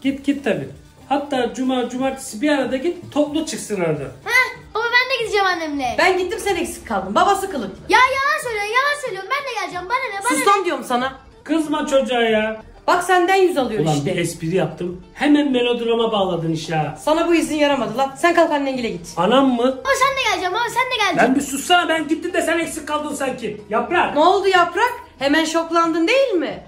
Git git tabi. Hatta cuma cumartesi bir arada git toplu çıksın arada. Heh, baba ben de gideceğim annemle. Ben gittim sen eksik kaldın. Babası kılık. Ya yalan söylüyorsun yalan söylüyorsun. Ben de geleceğim. Bana ne bana Sus ne. lan diyorum sana. Kızma çocuğa ya. Bak senden yüz alıyor Ulan işte. bir espri yaptım. Hemen melodrama bağladın işe ha. Sana bu izin yaramadı lan. Sen kalk annengile git. Anam mı? Baba sen de geleceğim baba sen de geleceksin. Ben bir sussana ben gittim de sen eksik kaldın sanki. Yaprak. Ne oldu yaprak? Hemen şoklandın değil mi?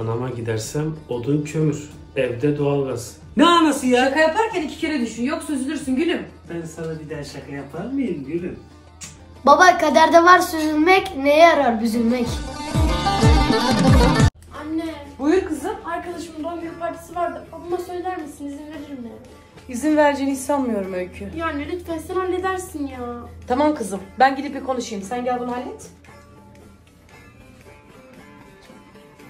Anama gidersem odun kömür. Evde doğalgaz. Ne anası ya? Şaka yaparken iki kere düşün. Yoksa üzülürsün gülüm. Ben sana bir daha şaka yapar mıyım gülüm? Baba kaderde var süzülmek neye yarar büzülmek? Anne. Buyur kızım. Arkadaşımın doğum günü partisi vardı. Babama söyler misin izin verir mi? İzin vereceğini hiç sanmıyorum Öykü. Yani lütfen sen halledersin ya. Tamam kızım. Ben gidip bir konuşayım. Sen gel bunu hallet.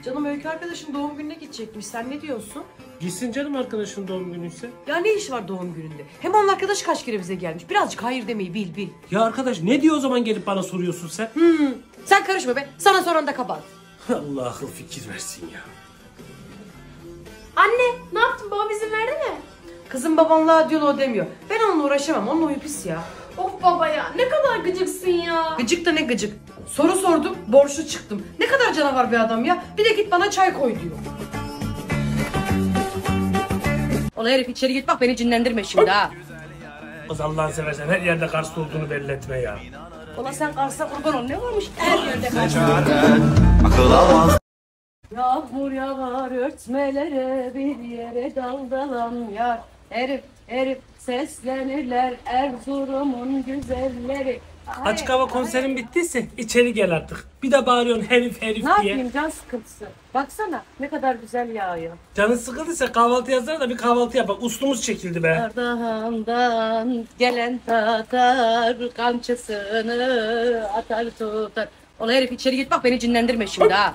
Canım Öykü arkadaşım doğum gününe gidecekmiş. Sen ne diyorsun? Gitsin canım arkadaşın doğum günüyse. Ya ne iş var doğum gününde? Hem onun arkadaşı kaç kere bize gelmiş. Birazcık hayır demeyi bil bil. Ya arkadaş ne diyor o zaman gelip bana soruyorsun sen? Hmm. Sen karışma be. Sana soran da kabahat. Allah akıl fikir versin ya. Anne ne yaptın baba izin verdi mi? Kızım babanla diyaloğu demiyor. Ben onunla uğraşamam. Onun huyu pis ya. Of baba ya ne kadar gıcıksın ya. Gıcık da ne gıcık. Soru sordum, borçlu çıktım. Ne kadar canavar bir adam ya. Bir de git bana çay koy diyor. Ola herif içeri git bak beni cinlendirme şimdi ha. Kız Allah'ını seversen her yerde Kars'ta olduğunu belli etme ya. Ola sen Kars'a kurban ol. Ne varmış her yerde. Akıl almaz. Yağmur yağar örtmelere bir yere daldalan yar. Herif herif seslenirler Erzurum'un güzelleri. Açık hava konserin bittiyse içeri gel artık. Bir de bağırıyorsun herif herif Ne diye. yapayım can sıkıntısı. Baksana ne kadar güzel yağıyor. Canın sıkıldıysa kahvaltı yazsana da bir kahvaltı yap. Bak ustumuz çekildi be. Ardahan'dan gelen tatar kamçısını atar tutar. Ola herif içeri git bak beni cinlendirme şimdi ha.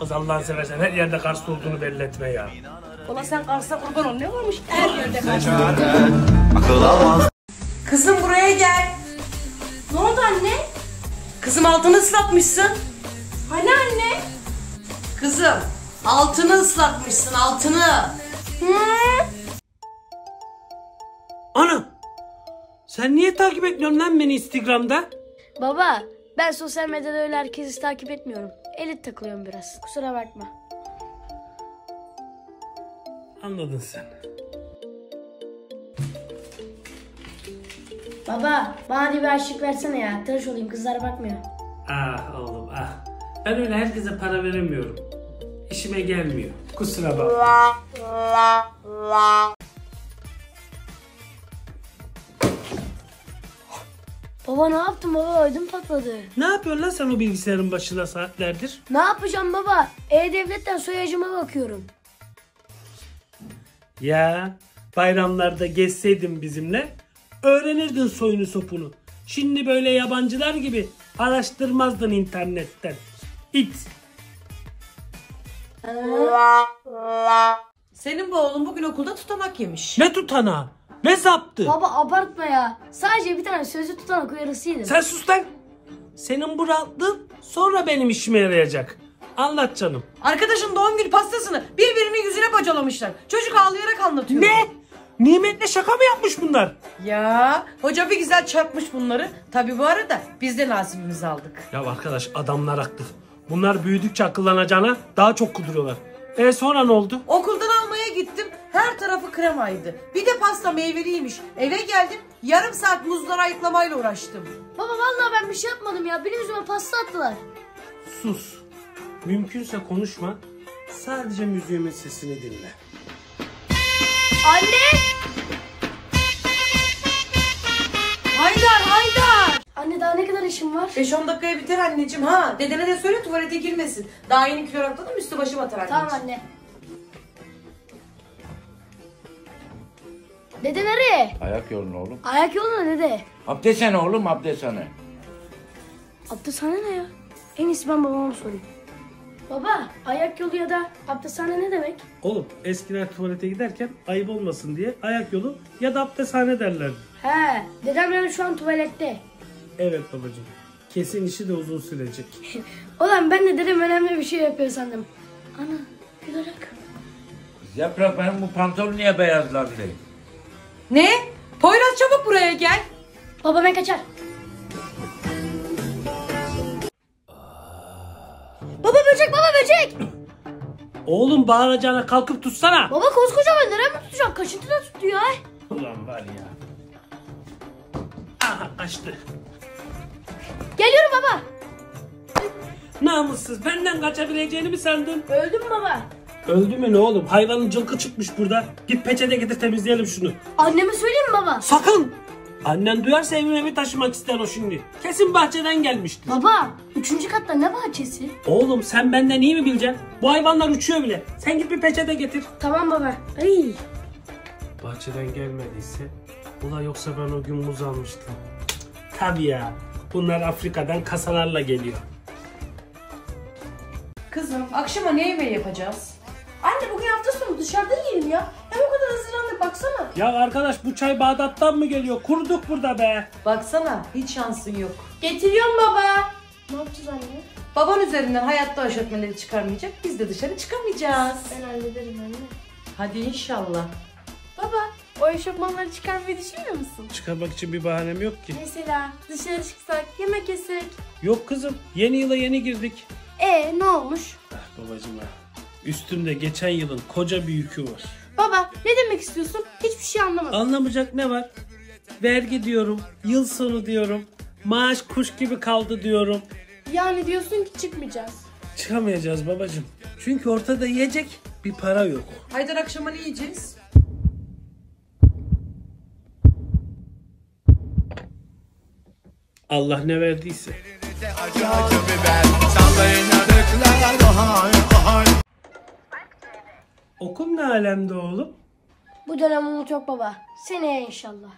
Kız Allah'ını seversen her yerde Kars'ta olduğunu belli etme ya. Ola sen Kars'a kurban ol ne varmış her yerde almaz. Kızım buraya gel. Ne oldu anne? Kızım altını ıslatmışsın. Hani anne? Kızım Altını ıslatmışsın altını. Ana! Sen niye takip etmiyorsun lan beni Instagram'da? Baba ben sosyal medyada öyle herkesi takip etmiyorum. Elit takılıyorum biraz. Kusura bakma. Anladın sen. Baba bana bir aşık versene ya. Tıraş olayım kızlar bakmıyor. Ah oğlum ah. Ben öyle herkese para veremiyorum. İşime gelmiyor. Kusura bakma. Baba ne yaptın baba ödüm patladı. Ne yapıyorsun lan sen o bilgisayarın başında saatlerdir? Ne yapacağım baba? E-Devlet'ten soyacıma bakıyorum. Ya bayramlarda gezseydin bizimle öğrenirdin soyunu sopunu. Şimdi böyle yabancılar gibi araştırmazdın internetten. İt. Senin bu oğlun bugün okulda tutanak yemiş. Ne tutana? Ne zaptı? Baba abartma ya. Sadece bir tane sözlü tutanak uyarısıydı. Sen sus lan. Senin bu rahatlığın sonra benim işime yarayacak. Anlat canım. Arkadaşın doğum günü pastasını birbirinin yüzüne bocalamışlar. Çocuk ağlayarak anlatıyor. Ne? Nimetle şaka mı yapmış bunlar? Ya hoca bir güzel çarpmış bunları. Tabi bu arada biz de nasibimizi aldık. Ya arkadaş adamlar haklı. Bunlar büyüdükçe akıllanacağına daha çok kuduruyorlar. E sonra ne oldu? Okuldan almaya gittim. Her tarafı kremaydı. Bir de pasta meyveliymiş. Eve geldim. Yarım saat muzları ayıklamayla uğraştım. Baba vallahi ben bir şey yapmadım ya. Benim yüzüme pasta attılar. Sus. Mümkünse konuşma. Sadece müziğimin sesini dinle. Anne! Haydar Haydar. Anne daha ne kadar işim var? 5-10 dakikaya biter anneciğim ha. Dedene de söyle tuvalete girmesin. Daha yeni kilo atladım üstü başı batar anneciğim. Tamam anne. Dede nereye? Ayak yolun oğlum. Ayak yoluna dede. Abdesthane oğlum abdesthane. Abdesthane ne ya? En iyisi ben babama sorayım. Baba ayak yolu ya da abdesthane ne demek? Oğlum eskiler tuvalete giderken ayıp olmasın diye ayak yolu ya da abdesthane derlerdi. He dedem yani şu an tuvalette. Evet babacığım. Kesin işi de uzun sürecek. Ulan ben de dedem önemli bir şey yapıyor sandım. Ana gülerek. Yaprak benim bu pantolon niye beyazladı? Ne? Poyraz çabuk buraya gel. Baba ben kaçar. Böcek baba böcek. Oğlum bağıracağına kalkıp tutsana. Baba koskoca ben nereye mi tutacağım? Kaşıntıda tuttu ya. Ulan var ya. Aha kaçtı. Geliyorum baba. Namussuz benden kaçabileceğini mi sandın? Öldüm baba. Öldü mü ne oğlum? Hayvanın cılkı çıkmış burada. Git peçete getir temizleyelim şunu. Anneme söyleyeyim mi baba? Sakın! Annen duyarsa evime mi taşımak ister o şimdi? Kesin bahçeden gelmiştir. Baba üçüncü katta ne bahçesi? Oğlum sen benden iyi mi bileceksin? Bu hayvanlar uçuyor bile. Sen git bir peçete getir. Tamam baba. Ay. Bahçeden gelmediyse ula yoksa ben o gün muz almıştım. Tabii ya. Bunlar Afrika'dan kasalarla geliyor. Kızım akşama ne yemeği yapacağız? Anne bugün hafta sonu dışarıda yiyelim ya. Hem o kadar hazırlandık baksana. Ya arkadaş bu çay Bağdat'tan mı geliyor? Kuruduk burada be. Baksana hiç şansın yok. Getiriyorum baba. Ne yapacağız anne? Baban üzerinden hayatta aşörtmeleri çıkarmayacak. Biz de dışarı çıkamayacağız. Ben hallederim anne. Hadi inşallah. Baba o eşofmanları çıkarmayı düşünmüyor musun? Çıkarmak için bir bahanem yok ki. Mesela dışarı çıksak yemek yesek. Yok kızım. Yeni yıla yeni girdik. E ne olmuş? Ah babacım ah. Üstümde geçen yılın koca bir yükü var. Baba ne demek istiyorsun? Hiçbir şey anlamadım. Anlamayacak ne var? Vergi diyorum, yıl sonu diyorum, maaş kuş gibi kaldı diyorum. Yani diyorsun ki çıkmayacağız. Çıkamayacağız babacım. Çünkü ortada yiyecek bir para yok. Haydar akşama ne yiyeceğiz? Allah ne verdiyse. Okul ne alemde oğlum? Bu dönem umut yok baba. Seneye inşallah.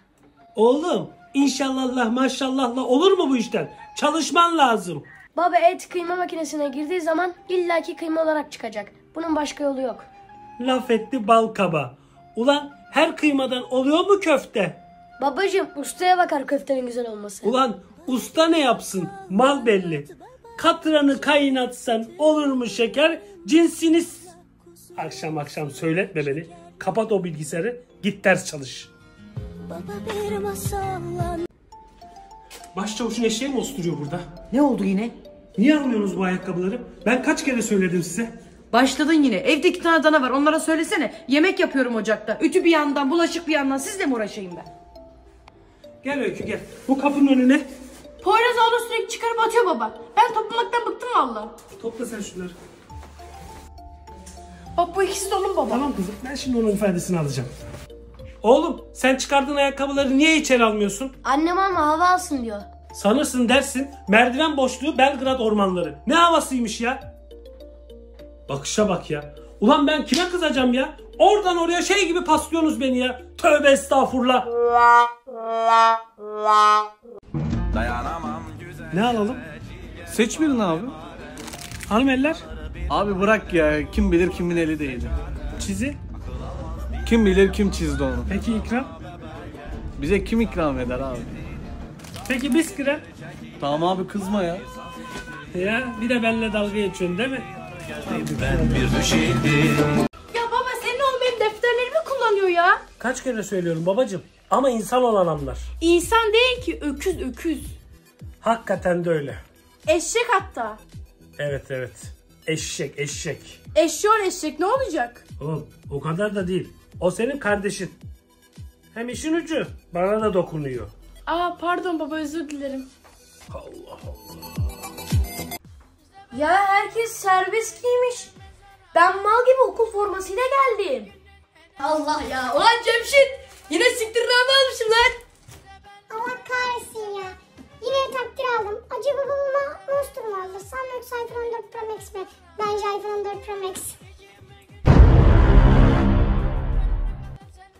Oğlum inşallah maşallahla olur mu bu işten? Çalışman lazım. Baba et kıyma makinesine girdiği zaman illaki kıyma olarak çıkacak. Bunun başka yolu yok. Laf etti bal kaba. Ulan her kıymadan oluyor mu köfte? Babacım ustaya bakar köftenin güzel olması. Ulan usta ne yapsın? Mal belli. Katranı kaynatsan olur mu şeker? Cinsini s- Akşam akşam söyletme beni. Kapat o bilgisayarı. Git ders çalış. Baba bir masallan Başçavuşun eşeği mi osturuyor burada? Ne oldu yine? Niye almıyorsunuz bu ayakkabıları? Ben kaç kere söyledim size? Başladın yine. Evde iki tane dana var. Onlara söylesene. Yemek yapıyorum ocakta. Ütü bir yandan, bulaşık bir yandan. Sizle mi uğraşayım ben? Gel Öykü gel. Bu kapının önüne. Poyraz onu sürekli çıkarıp atıyor baba. Ben toplamaktan bıktım valla. Topla sen şunları. Bak bu ikisi de onun baba. Tamam kızım ben şimdi onun ifadesini alacağım. Oğlum sen çıkardığın ayakkabıları niye içeri almıyorsun? Annem ama hava alsın diyor. Sanırsın dersin merdiven boşluğu Belgrad ormanları. Ne havasıymış ya? Bakışa bak ya. Ulan ben kime kızacağım ya? Oradan oraya şey gibi paslıyorsunuz beni ya. Tövbe estağfurullah. Ne alalım? Seç birini abi. Hanım eller? Abi bırak ya. Kim bilir kimin eli değdi. Çizi. Kim bilir kim çizdi onu. Peki ikram? Bize kim ikram eder abi? Peki bisküvi? Tamam abi kızma ya. Ya bir de benimle dalga geçiyorsun değil mi? Ya baba senin oğlum benim defterlerimi kullanıyor ya. Kaç kere söylüyorum babacım. Ama insan olan anlar. İnsan değil ki öküz öküz. Hakikaten de öyle. Eşek hatta. Evet evet. Eşek eşek. Eşyor eşek ne olacak? Oğlum o kadar da değil. O senin kardeşin. Hem işin ucu bana da dokunuyor. Aa pardon baba özür dilerim. Allah Allah. Ya herkes serbest giymiş. Ben mal gibi okul formasıyla geldim. Allah ya. Ulan Cemşit. Yine siktir almışım lan. Takdir aldım. Acaba babama Monster mu alırsam yoksa iPhone 14 Pro Max mi? Bence iPhone 14 Pro Max.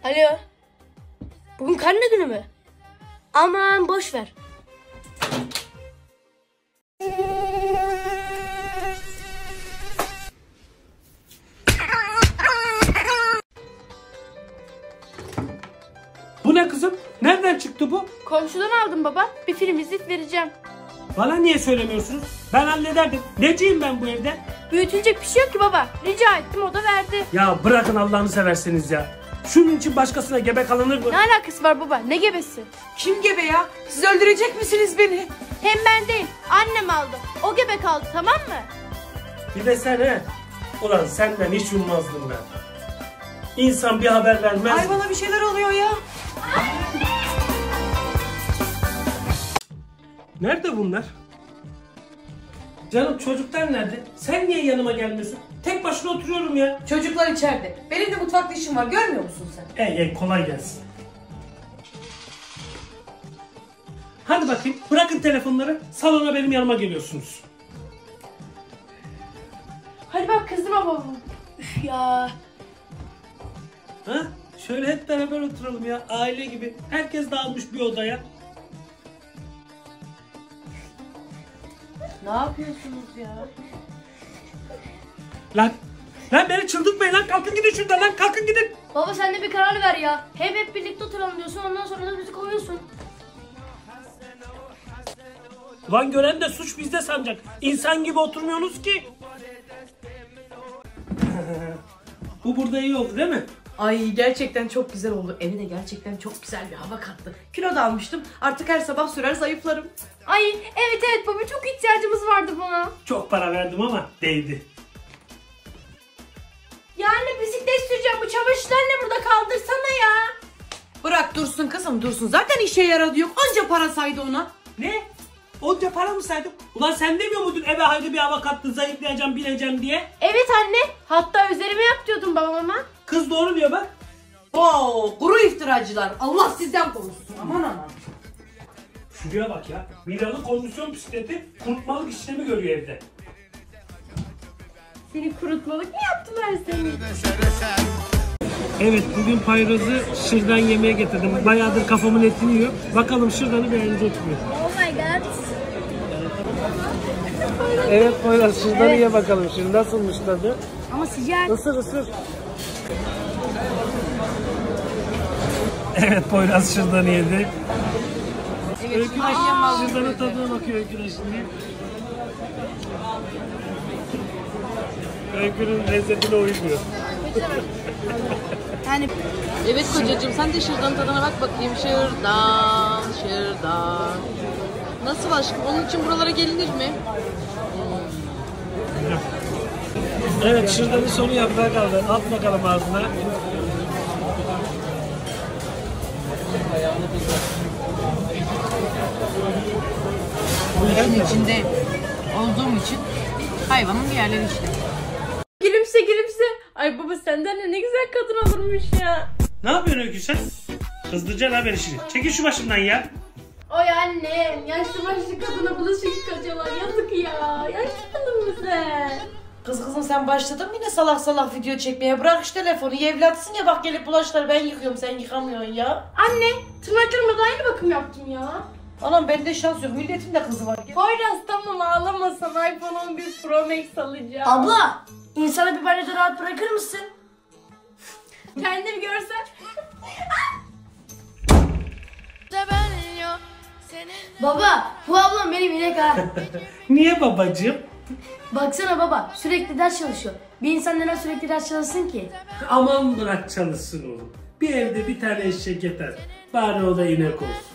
Alo. Bugün karne günü mü? Aman boş ver. Aldım baba. Bir film izlet vereceğim. Bana niye söylemiyorsunuz? Ben hallederdim. Neciyim ben bu evde? Büyütülecek bir şey yok ki baba. Rica ettim o da verdi. Ya bırakın Allah'ını severseniz ya. Şunun için başkasına gebe kalınır mı? Ne alakası var baba? Ne gebesi? Kim gebe ya? Siz öldürecek misiniz beni? Hem ben değil. Annem aldı. O gebe kaldı tamam mı? Bir de sen he. Ulan senden hiç ummazdım ben. İnsan bir haber vermez. Ay bana bir şeyler oluyor ya. Nerede bunlar? Canım çocuklar nerede? Sen niye yanıma gelmiyorsun? Tek başına oturuyorum ya. Çocuklar içeride. Benim de mutfakta işim var. Görmüyor musun sen? Ey ey kolay gelsin. Hadi bakayım bırakın telefonları salona benim yanıma geliyorsunuz. Hadi bak kızdıma babamı. Üf ya. Ha? Şöyle hep beraber oturalım ya aile gibi. Herkes dağılmış bir odaya. Ne yapıyorsunuz ya? Lan lan beni çıldırtmayın lan kalkın gidin şuradan lan kalkın gidin. Baba sen de bir karar ver ya. Hep hep birlikte oturalım diyorsun ondan sonra da bizi kovuyorsun. Ulan gören de suç bizde sanacak. İnsan gibi oturmuyorsunuz ki. Bu burada iyi oldu değil mi? Ay gerçekten çok güzel oldu. Eve de gerçekten çok güzel bir hava kattı. Kilo da almıştım. Artık her sabah sürer zayıflarım. Ay evet evet baba çok ihtiyacımız vardı buna. Çok para verdim ama değdi. Ya anne bisiklet süreceğim bu çamaşırlar ne burada kaldırsana ya. Bırak dursun kızım dursun. Zaten işe yaradı yok. Anca para saydı ona. Ne? Onca para mı saydım? Ulan sen demiyor muydun eve haydi bir hava kattın zayıflayacağım bineceğim diye? Evet anne hatta üzerime yap diyordun babama. Kız doğru diyor bak. Oo, kuru iftiracılar. Allah sizden korusun. Aman aman. Şuraya bak ya. Miralı kondisyon bisikleti kurutmalık işlemi görüyor evde. Seni kurutmalık mı yaptılar seni? Evet bugün Payroz'u şırdan yemeğe getirdim. Bayağıdır kafamın etini yiyor. Bakalım şırdanı beğenecek mi? Oh my god. Evet Poyraz şırdanı ye bakalım. Şimdi nasılmış tadı? Ama sıcak. Isır ısır. Evet Poyraz şırdanı yedi. Öykü de şırdanın tadına bakıyor Öykü de şimdi. Öykünün lezzetine uymuyor. Yani Evet kocacığım sen de şırdanın tadına bak bakayım. Şırdan, şırdan. Nasıl aşkım? Onun için buralara gelinir mi? Evet şırdanın sonu yaprağı kaldı. At bakalım ağzına. İşin içinde olduğum için hayvanın diğerleri işte. gülümse gülümse. Ay baba senden de ne güzel kadın olurmuş ya. Ne yapıyorsun Öykü sen? Hızlıca haber işini. Çekil şu başımdan ya. Oy annem yaşlı başlı kadına bulaşık yıkacaklar yazık ya. Yaşlı kadın mı sen? Kız kızım sen başladın mı yine salak salak video çekmeye? Bırak şu telefonu. evlatsın ya bak gelip bulaşları ben yıkıyorum sen yıkamıyorsun ya. Anne tırnaklarıma da aynı bakım yaptım ya. Anam bende şans yok. Milletin de kızı var. Poyraz tamam ağlamasan iPhone 11 Pro Max alacağım. Abla insana bir banyoda rahat bırakır mısın? Kendimi görsen. Baba bu ablam benim inek ha. Niye babacığım? Baksana baba sürekli ders çalışıyor. Bir insan neden sürekli ders çalışsın ki? Aman bırak çalışsın oğlum. Bir evde bir tane eşek yeter. Bari o da inek olsun.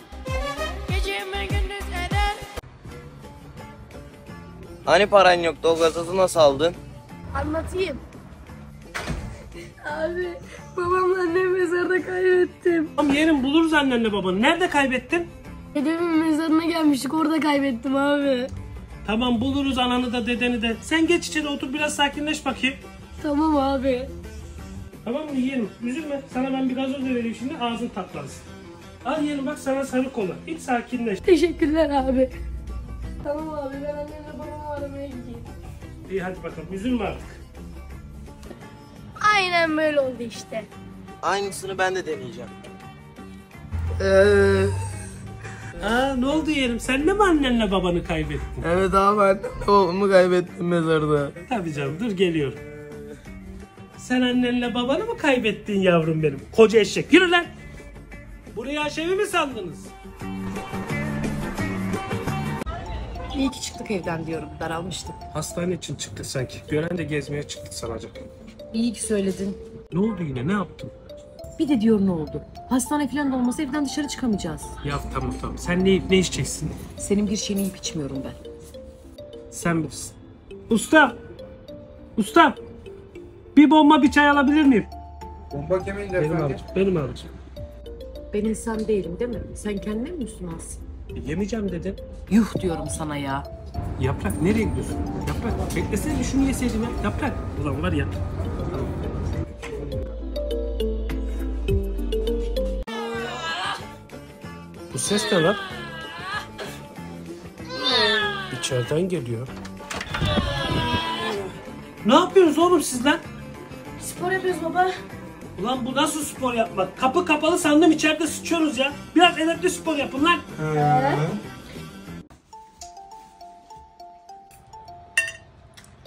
Hani paran yoktu o gazozu nasıl aldın? Anlatayım. Abi babamla annemi mezarda kaybettim. Tamam yerim buluruz annenle babanı. Nerede kaybettin? Dedemin mezarına gelmiştik orada kaybettim abi. Tamam buluruz ananı da dedeni de. Sen geç içeri otur biraz sakinleş bakayım. Tamam abi. Tamam mı yeğenim? Üzülme. Sana ben bir gazoz da vereyim şimdi ağzın tatlansın. Al yeğenim bak sana sarı kola. Hiç sakinleş. Teşekkürler abi. Tamam abi ben annemle babamı aramaya gideyim. İyi hadi bakalım üzülme artık. Aynen böyle oldu işte. Aynısını ben de deneyeceğim. Aa ne oldu yeğenim? Sen de mi annenle babanı kaybettin? Evet abi ben babamı kaybettim mezarda. Tabii canım dur geliyorum. Sen annenle babanı mı kaybettin yavrum benim? Koca eşek. Yürü lan. Burayı aşevi mi sandınız? İyi ki çıktık evden diyorum. Daralmıştım. Hastane için çıktık sanki. Gören de gezmeye çıktık sanacak. İyi ki söyledin. Ne oldu yine? Ne yaptın? Bir de diyor ne oldu? Hastane falan da olmasa evden dışarı çıkamayacağız. Ya tamam tamam. Sen ne, ne içeceksin? Senin bir şeyini yiyip içmiyorum ben. Sen bilirsin. Usta! Usta! Bir bomba bir çay alabilir miyim? Bomba kimin Benim abicim. Benim abicim. Ben insan değilim değil mi? Sen kendine mi Müslümansın? Yemeyeceğim dedin. Yuh diyorum sana ya. Yaprak nereye gidiyorsun? Yaprak beklesene bir şunu yeseydin ya. Yaprak. Ulan var ya. Bu ses ne lan? İçeriden geliyor. Ne yapıyorsunuz oğlum siz lan? Spor yapıyoruz baba. Ulan bu nasıl spor yapmak? Kapı kapalı sandım içeride sıçıyoruz ya. Biraz edepli spor yapın lan.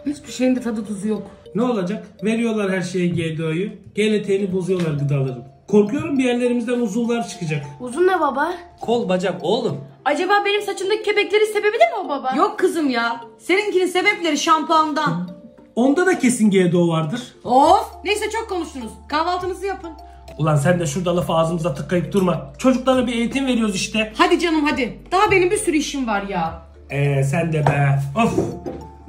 Hiçbir şeyin de tadı tuzu yok. Ne olacak? Veriyorlar her şeye GDO'yu. Genetiğini bozuyorlar gıdaların. Korkuyorum bir yerlerimizden uzuvlar çıkacak. Uzun ne baba? Kol bacak oğlum. Acaba benim saçımdaki kepeklerin sebebi de mi o baba? Yok kızım ya. Seninkinin sebepleri şampuandan. Onda da kesin GDO vardır. of! Neyse çok konuştunuz. Kahvaltınızı yapın. Ulan sen de şurada lafı ağzımıza tıkayıp durma. Çocuklara bir eğitim veriyoruz işte. Hadi canım hadi. Daha benim bir sürü işim var ya. Eee sen de be. Of.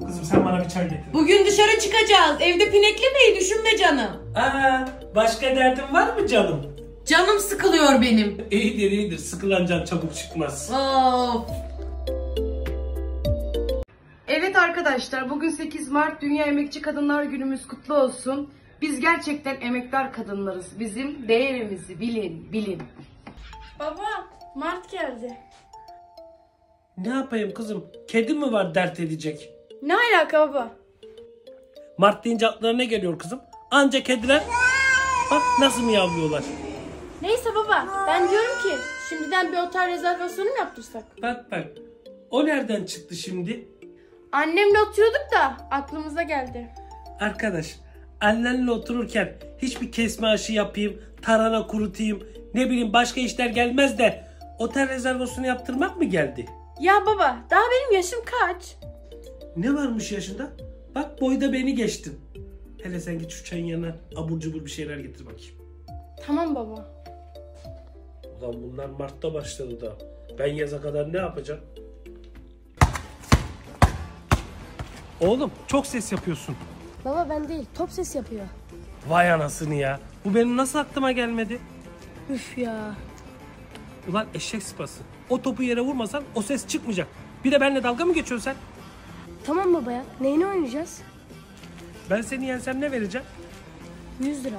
Kızım sen bana bir çay getir. Bugün dışarı çıkacağız. Evde pineklemeyi düşünme canım. Aa, başka derdin var mı canım? Canım sıkılıyor benim. İyidir iyidir. Sıkılan can çabuk çıkmaz. Of. Evet arkadaşlar bugün 8 Mart Dünya Emekçi Kadınlar Günümüz kutlu olsun. Biz gerçekten emektar kadınlarız. Bizim değerimizi bilin, bilin. Baba Mart geldi. Ne yapayım kızım? Kedi mi var dert edecek? Ne alaka baba? Mart deyince aklına ne geliyor kızım? Anca kediler. Bak nasıl miyavlıyorlar. Neyse baba ben diyorum ki şimdiden bir otel rezervasyonu mu yaptırsak? Bak bak. O nereden çıktı şimdi? Annemle oturuyorduk da aklımıza geldi. Arkadaş annenle otururken hiçbir kesme aşı yapayım, tarhana kurutayım, ne bileyim başka işler gelmez de otel rezervasyonu yaptırmak mı geldi? Ya baba daha benim yaşım kaç? Ne varmış yaşında? Bak boyda beni geçtin. Hele sen git şu çayın yanına abur cubur bir şeyler getir bakayım. Tamam baba. Ulan bunlar Mart'ta başladı da. Ben yaza kadar ne yapacağım? Oğlum çok ses yapıyorsun. Baba ben değil top ses yapıyor. Vay anasını ya. Bu benim nasıl aklıma gelmedi? Üf ya. Ulan eşek sıpası. O topu yere vurmasan o ses çıkmayacak. Bir de benimle dalga mı geçiyorsun sen? Tamam baba ya. Neyini oynayacağız? Ben seni yensem ne vereceğim? 100 lira.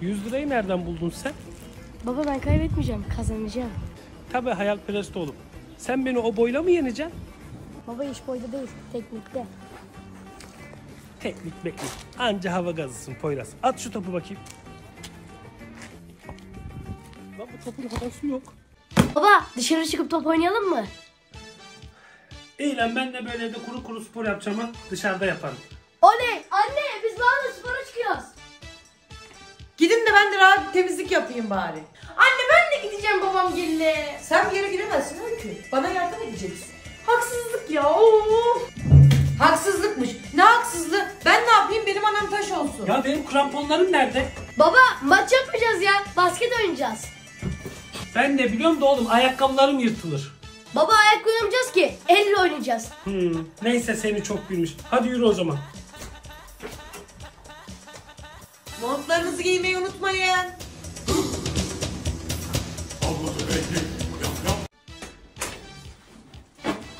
100 lirayı nereden buldun sen? Baba ben kaybetmeyeceğim. Kazanacağım. Tabii hayalperest oğlum. Sen beni o boyla mı yeneceksin? Baba iş boyda değil. Teknikte. Teknik beklik. Anca hava gazısın Poyraz. At şu topu bakayım. Lan bu topun havası yok. Baba dışarı çıkıp top oynayalım mı? İyi lan ben de böyle evde kuru kuru spor yapacağım dışarıda yaparım. Oley! Anne biz bana spora çıkıyoruz. Gidin de ben de rahat temizlik yapayım bari. Anne ben de gideceğim babam gelin. Sen bir yere giremezsin Öykü. Bana yardım edeceksin. Haksızlık ya. Oo. Haksızlıkmış. Ne haksızlığı? Ben ne yapayım benim anam taş olsun. Ya benim kramponlarım nerede? Baba maç yapmayacağız ya. Basket oynayacağız. Ben de biliyorum da oğlum ayakkabılarım yırtılır. Baba ayak oynamayacağız ki. Elle oynayacağız. Hmm, neyse seni çok gülmüş. Hadi yürü o zaman. Montlarınızı giymeyi unutmayın.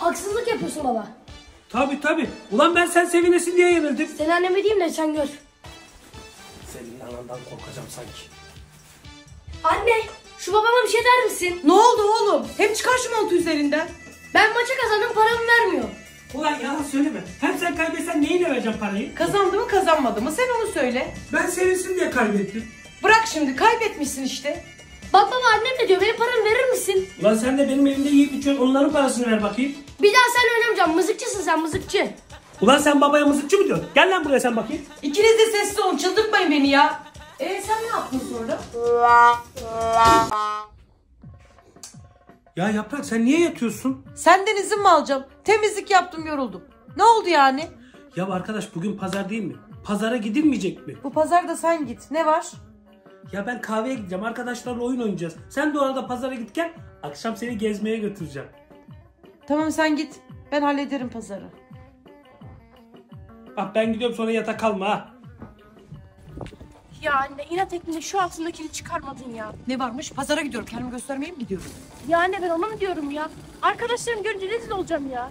Haksızlık yapıyorsun baba. Tabi tabi. Ulan ben sen sevinesin diye yenildim. Sen anneme diyeyim de sen gör. Senin anandan korkacağım sanki. Anne şu babama bir şey der misin? Ne oldu oğlum? Hem çıkar şu montu üzerinden. Ben maça kazandım paramı vermiyor. Ulan yalan söyleme. Hem sen kaybetsen neyine vereceğim parayı? Kazandı mı kazanmadı mı sen onu söyle. Ben sevinsin diye kaybettim. Bırak şimdi kaybetmişsin işte. Bak baba annem ne diyor benim paramı verir misin? Ulan sen de benim elimde yiyip içiyorsun onların parasını ver bakayım. Bir daha sen oynamayacağım mızıkçısın sen mızıkçı. Ulan sen babaya mızıkçı mı diyorsun? Gel lan buraya sen bakayım. İkiniz de sessiz olun çıldırtmayın beni ya. Ee sen ne yaptın sonra? Ya Yaprak sen niye yatıyorsun? Senden izin mi alacağım? Temizlik yaptım yoruldum. Ne oldu yani? Ya arkadaş bugün pazar değil mi? Pazara gidilmeyecek mi? Bu pazarda sen git. Ne var? Ya ben kahveye gideceğim. Arkadaşlarla oyun oynayacağız. Sen de o arada pazara git gel. Akşam seni gezmeye götüreceğim. Tamam sen git. Ben hallederim pazarı. Bak ben gidiyorum sonra yatak kalma ha. Ya anne inat etme şu altındakini çıkarmadın ya. Ne varmış? Pazara gidiyorum. Kendimi göstermeye mi gidiyorum? Ya anne ben onu mu diyorum ya? Arkadaşlarım görünce rezil olacağım ya.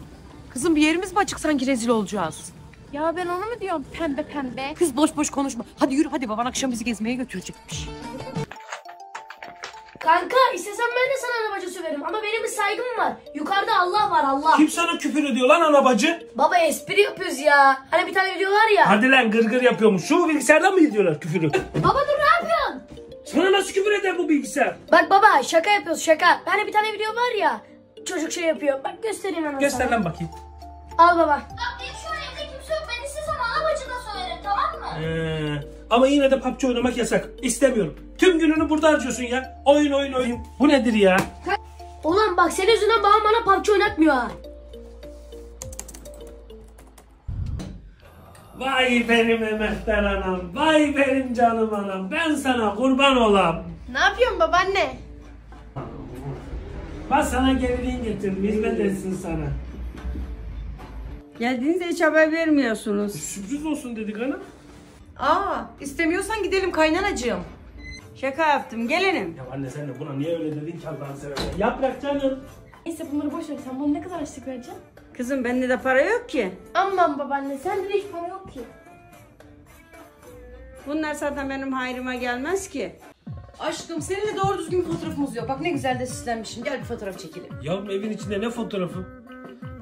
Kızım bir yerimiz mi açık sanki rezil olacağız? Ya ben onu mu diyorum pembe pembe? Kız boş boş konuşma. Hadi yürü hadi baban akşam bizi gezmeye götürecekmiş. Kanka istesem ben de sana arabacı söverim ama benim bir saygım var. Yukarıda Allah var Allah. Kim sana küfür ediyor lan anabacı? Baba espri yapıyoruz ya. Hani bir tane video var ya. Hadi lan gırgır yapıyormuş. Şu bilgisayardan mı izliyorlar küfürü? Baba dur ne yapıyorsun? Sana nasıl küfür eder bu bilgisayar? Bak baba şaka yapıyoruz şaka. Hani bir tane video var ya. Çocuk şey yapıyor. Bak göstereyim hemen Göster sana. lan bakayım. Al baba. Bak benim şu an evde kimse yok. Ben istesem anabacı da söylerim tamam mı? Ee, ama yine de PUBG oynamak yasak. İstemiyorum. Tüm gününü burada harcıyorsun ya. Oyun oyun oyun. Bu nedir ya? Ulan bak senin yüzünden babam bana PUBG oynatmıyor ha. Vay benim emektar anam. Vay benim canım anam. Ben sana kurban olam. Ne yapıyorsun babaanne? Bak sana geriliğin getirdim. Hizmet etsin sana. Geldiğinizde hiç haber vermiyorsunuz. Sürpriz olsun dedik ana. Aa istemiyorsan gidelim kaynanacığım. Şaka yaptım gelelim. Ya anne sen de buna niye öyle dedin ki Allah'ını seversen. Yaprak canım. Neyse bunları boş ver. Sen bana ne kadar açlık vereceksin? Kızım bende de para yok ki. Aman babaanne sende de hiç para yok ki. Bunlar zaten benim hayrıma gelmez ki. Aşkım seninle doğru düzgün bir fotoğrafımız yok. Bak ne güzel de süslenmişsin. Gel bir fotoğraf çekelim. Yavrum evin içinde ne fotoğrafı?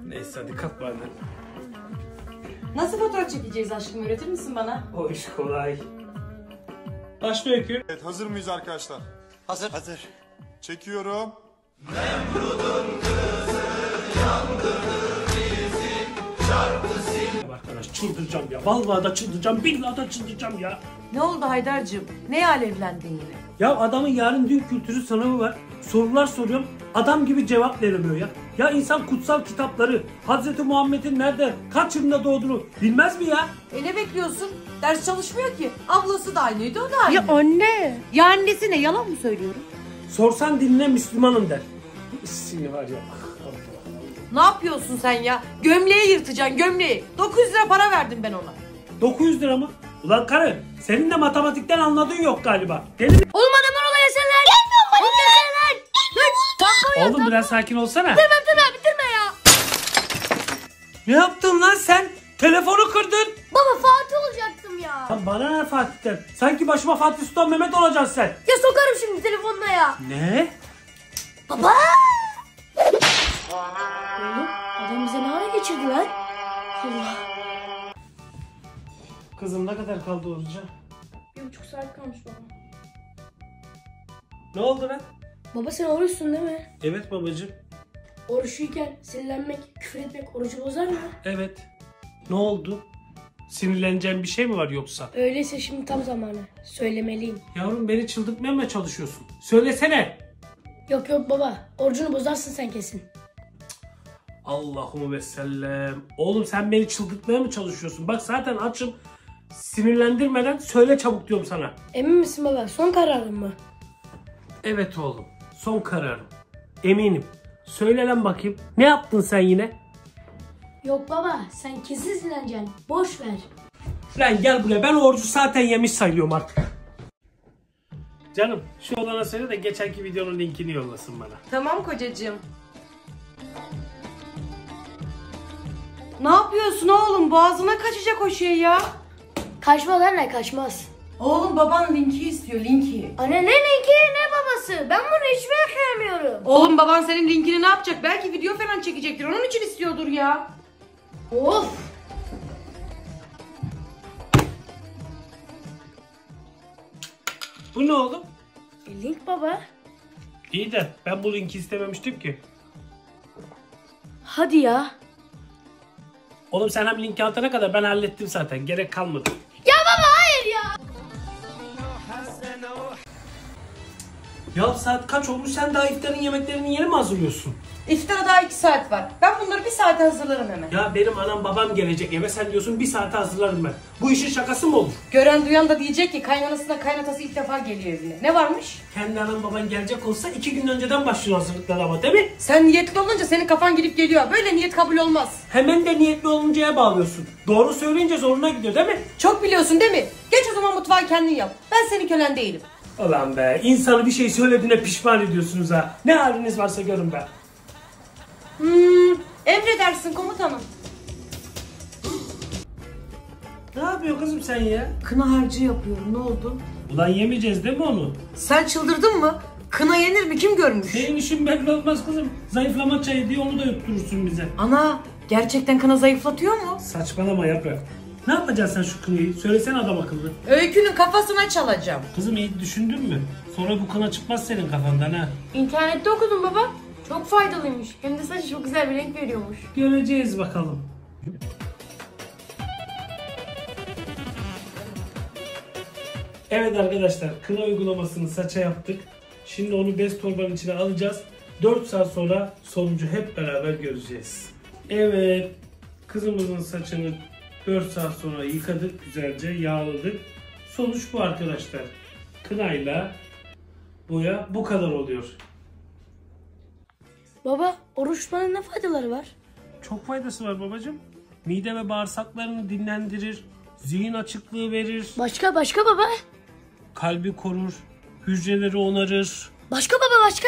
Neyse hadi kalk bari. Nasıl fotoğraf çekeceğiz aşkım öğretir misin bana? O iş kolay. Başla öykü. Evet hazır mıyız arkadaşlar? Hazır. Hazır. Çekiyorum. Arkadaş çıldıracağım ya. Vallahi da çıldıracağım. Billahi da çıldıracağım ya. Ne oldu Haydar'cığım? Neye alevlendin yine? Ya adamın yarın dün kültürü sınavı var. Sorular soruyorum. Adam gibi cevap veremiyor ya. Ya insan kutsal kitapları, Hazreti Muhammed'in nerede, kaç yılında doğduğunu bilmez mi ya? E ne bekliyorsun? Ders çalışmıyor ki. Ablası da aynıydı o da aynı. Ya anne. Ya annesi ne yalan mı söylüyorum? Sorsan dinle Müslümanım der. Seni var ya. Ne yapıyorsun sen ya? Gömleği yırtacaksın gömleği. 900 lira para verdim ben ona. 900 lira mı? Ulan karı senin de matematikten anladığın yok galiba. Deli mi? Olmadı mı olay eserler? Olmadı eserler. Tampon yok. Oğlum biraz sakin olsana. Bitirme bitirme bitirme ya. Ne yaptın lan sen? Telefonu kırdın. Baba Fatih olacaktım ya. Lan bana ne Fatih'ten? Sanki başıma Fatih Sultan Mehmet olacaksın sen. Ya sokarım şimdi telefonuna ya. Ne? Baba. Oğlum adam bize ne ara geçirdi lan? Allah. Kızım ne kadar kaldı oruca? Bir buçuk saat kalmış baba. Ne oldu lan? Baba sen oruçsun değil mi? Evet babacığım. Oruçluyken sinirlenmek, küfür etmek orucu bozar mı? Evet. Ne oldu? Sinirleneceğin bir şey mi var yoksa? Öyleyse şimdi tam zamanı. Söylemeliyim. Yavrum beni çıldırtmaya mı çalışıyorsun? Söylesene. Yok yok baba. Orucunu bozarsın sen kesin. Allahümme ve sellem. Oğlum sen beni çıldırtmaya mı çalışıyorsun? Bak zaten açım. Sinirlendirmeden söyle çabuk diyorum sana. Emin misin baba? Son kararın mı? Evet oğlum. Son kararım. Eminim. Söyle lan bakayım. Ne yaptın sen yine? Yok baba. Sen kesin sinirleneceksin. Boş ver. Lan gel buraya. Ben orucu zaten yemiş sayıyorum artık. Canım şu olana söyle de geçenki videonun linkini yollasın bana. Tamam kocacığım. Ne yapıyorsun oğlum? Boğazına kaçacak o şey ya. Kaçmaz anne kaçmaz. Oğlum baban linki istiyor linki. Anne ne linki ne babası? Ben bunu hiç beğenmiyorum. Oğlum baban senin linkini ne yapacak? Belki video falan çekecektir. Onun için istiyordur ya. Of. Bu ne oğlum? E, link baba. İyi de ben bu linki istememiştim ki. Hadi ya. Oğlum sen hem linki atana kadar ben hallettim zaten. Gerek kalmadı. Ya baba hayır ya. Ya saat kaç olmuş sen daha iftarın yemeklerini yeni mi hazırlıyorsun? İftara daha 2 saat var. Ben bunları bir saate hazırlarım hemen. Ya benim anam babam gelecek eve sen diyorsun bir saate hazırlarım ben. Bu işin şakası mı olur? Gören duyan da diyecek ki kaynanasına kaynatası ilk defa geliyor evine. Ne varmış? Kendi anam baban gelecek olsa iki gün önceden başlıyor hazırlıklar ama değil mi? Sen niyetli olunca senin kafan gidip geliyor. Böyle niyet kabul olmaz. Hemen de niyetli oluncaya bağlıyorsun. Doğru söyleyince zoruna gidiyor değil mi? Çok biliyorsun değil mi? Geç o zaman mutfağı kendin yap. Ben senin kölen değilim. Ulan be insanı bir şey söylediğine pişman ediyorsunuz ha. Ne haliniz varsa görün be. Hmm, emredersin komutanım. Ne yapıyor kızım sen ya? Kına harcı yapıyorum ne oldu? Ulan yemeyeceğiz değil mi onu? Sen çıldırdın mı? Kına yenir mi kim görmüş? Senin işin belli olmaz kızım. Zayıflama çayı diye onu da yutturursun bize. Ana gerçekten kına zayıflatıyor mu? Saçmalama yaprak. Ne yapacaksın sen şu kınayı? Söylesene adam akıllı. Öykünün kafasına çalacağım. Kızım iyi düşündün mü? Sonra bu kına çıkmaz senin kafandan ha. İnternette okudum baba. Çok faydalıymış. Hem de saçı çok güzel bir renk veriyormuş. Göreceğiz bakalım. Evet arkadaşlar kına uygulamasını saça yaptık. Şimdi onu bez torbanın içine alacağız. 4 saat sonra sonucu hep beraber göreceğiz. Evet kızımızın saçını 4 saat sonra yıkadık güzelce yağladık. Sonuç bu arkadaşlar. Kınayla boya bu kadar oluyor. Baba oruç tutmanın ne faydaları var? Çok faydası var babacığım. Mide ve bağırsaklarını dinlendirir, zihin açıklığı verir, Başka başka baba? kalbi korur, hücreleri onarır. Başka baba başka?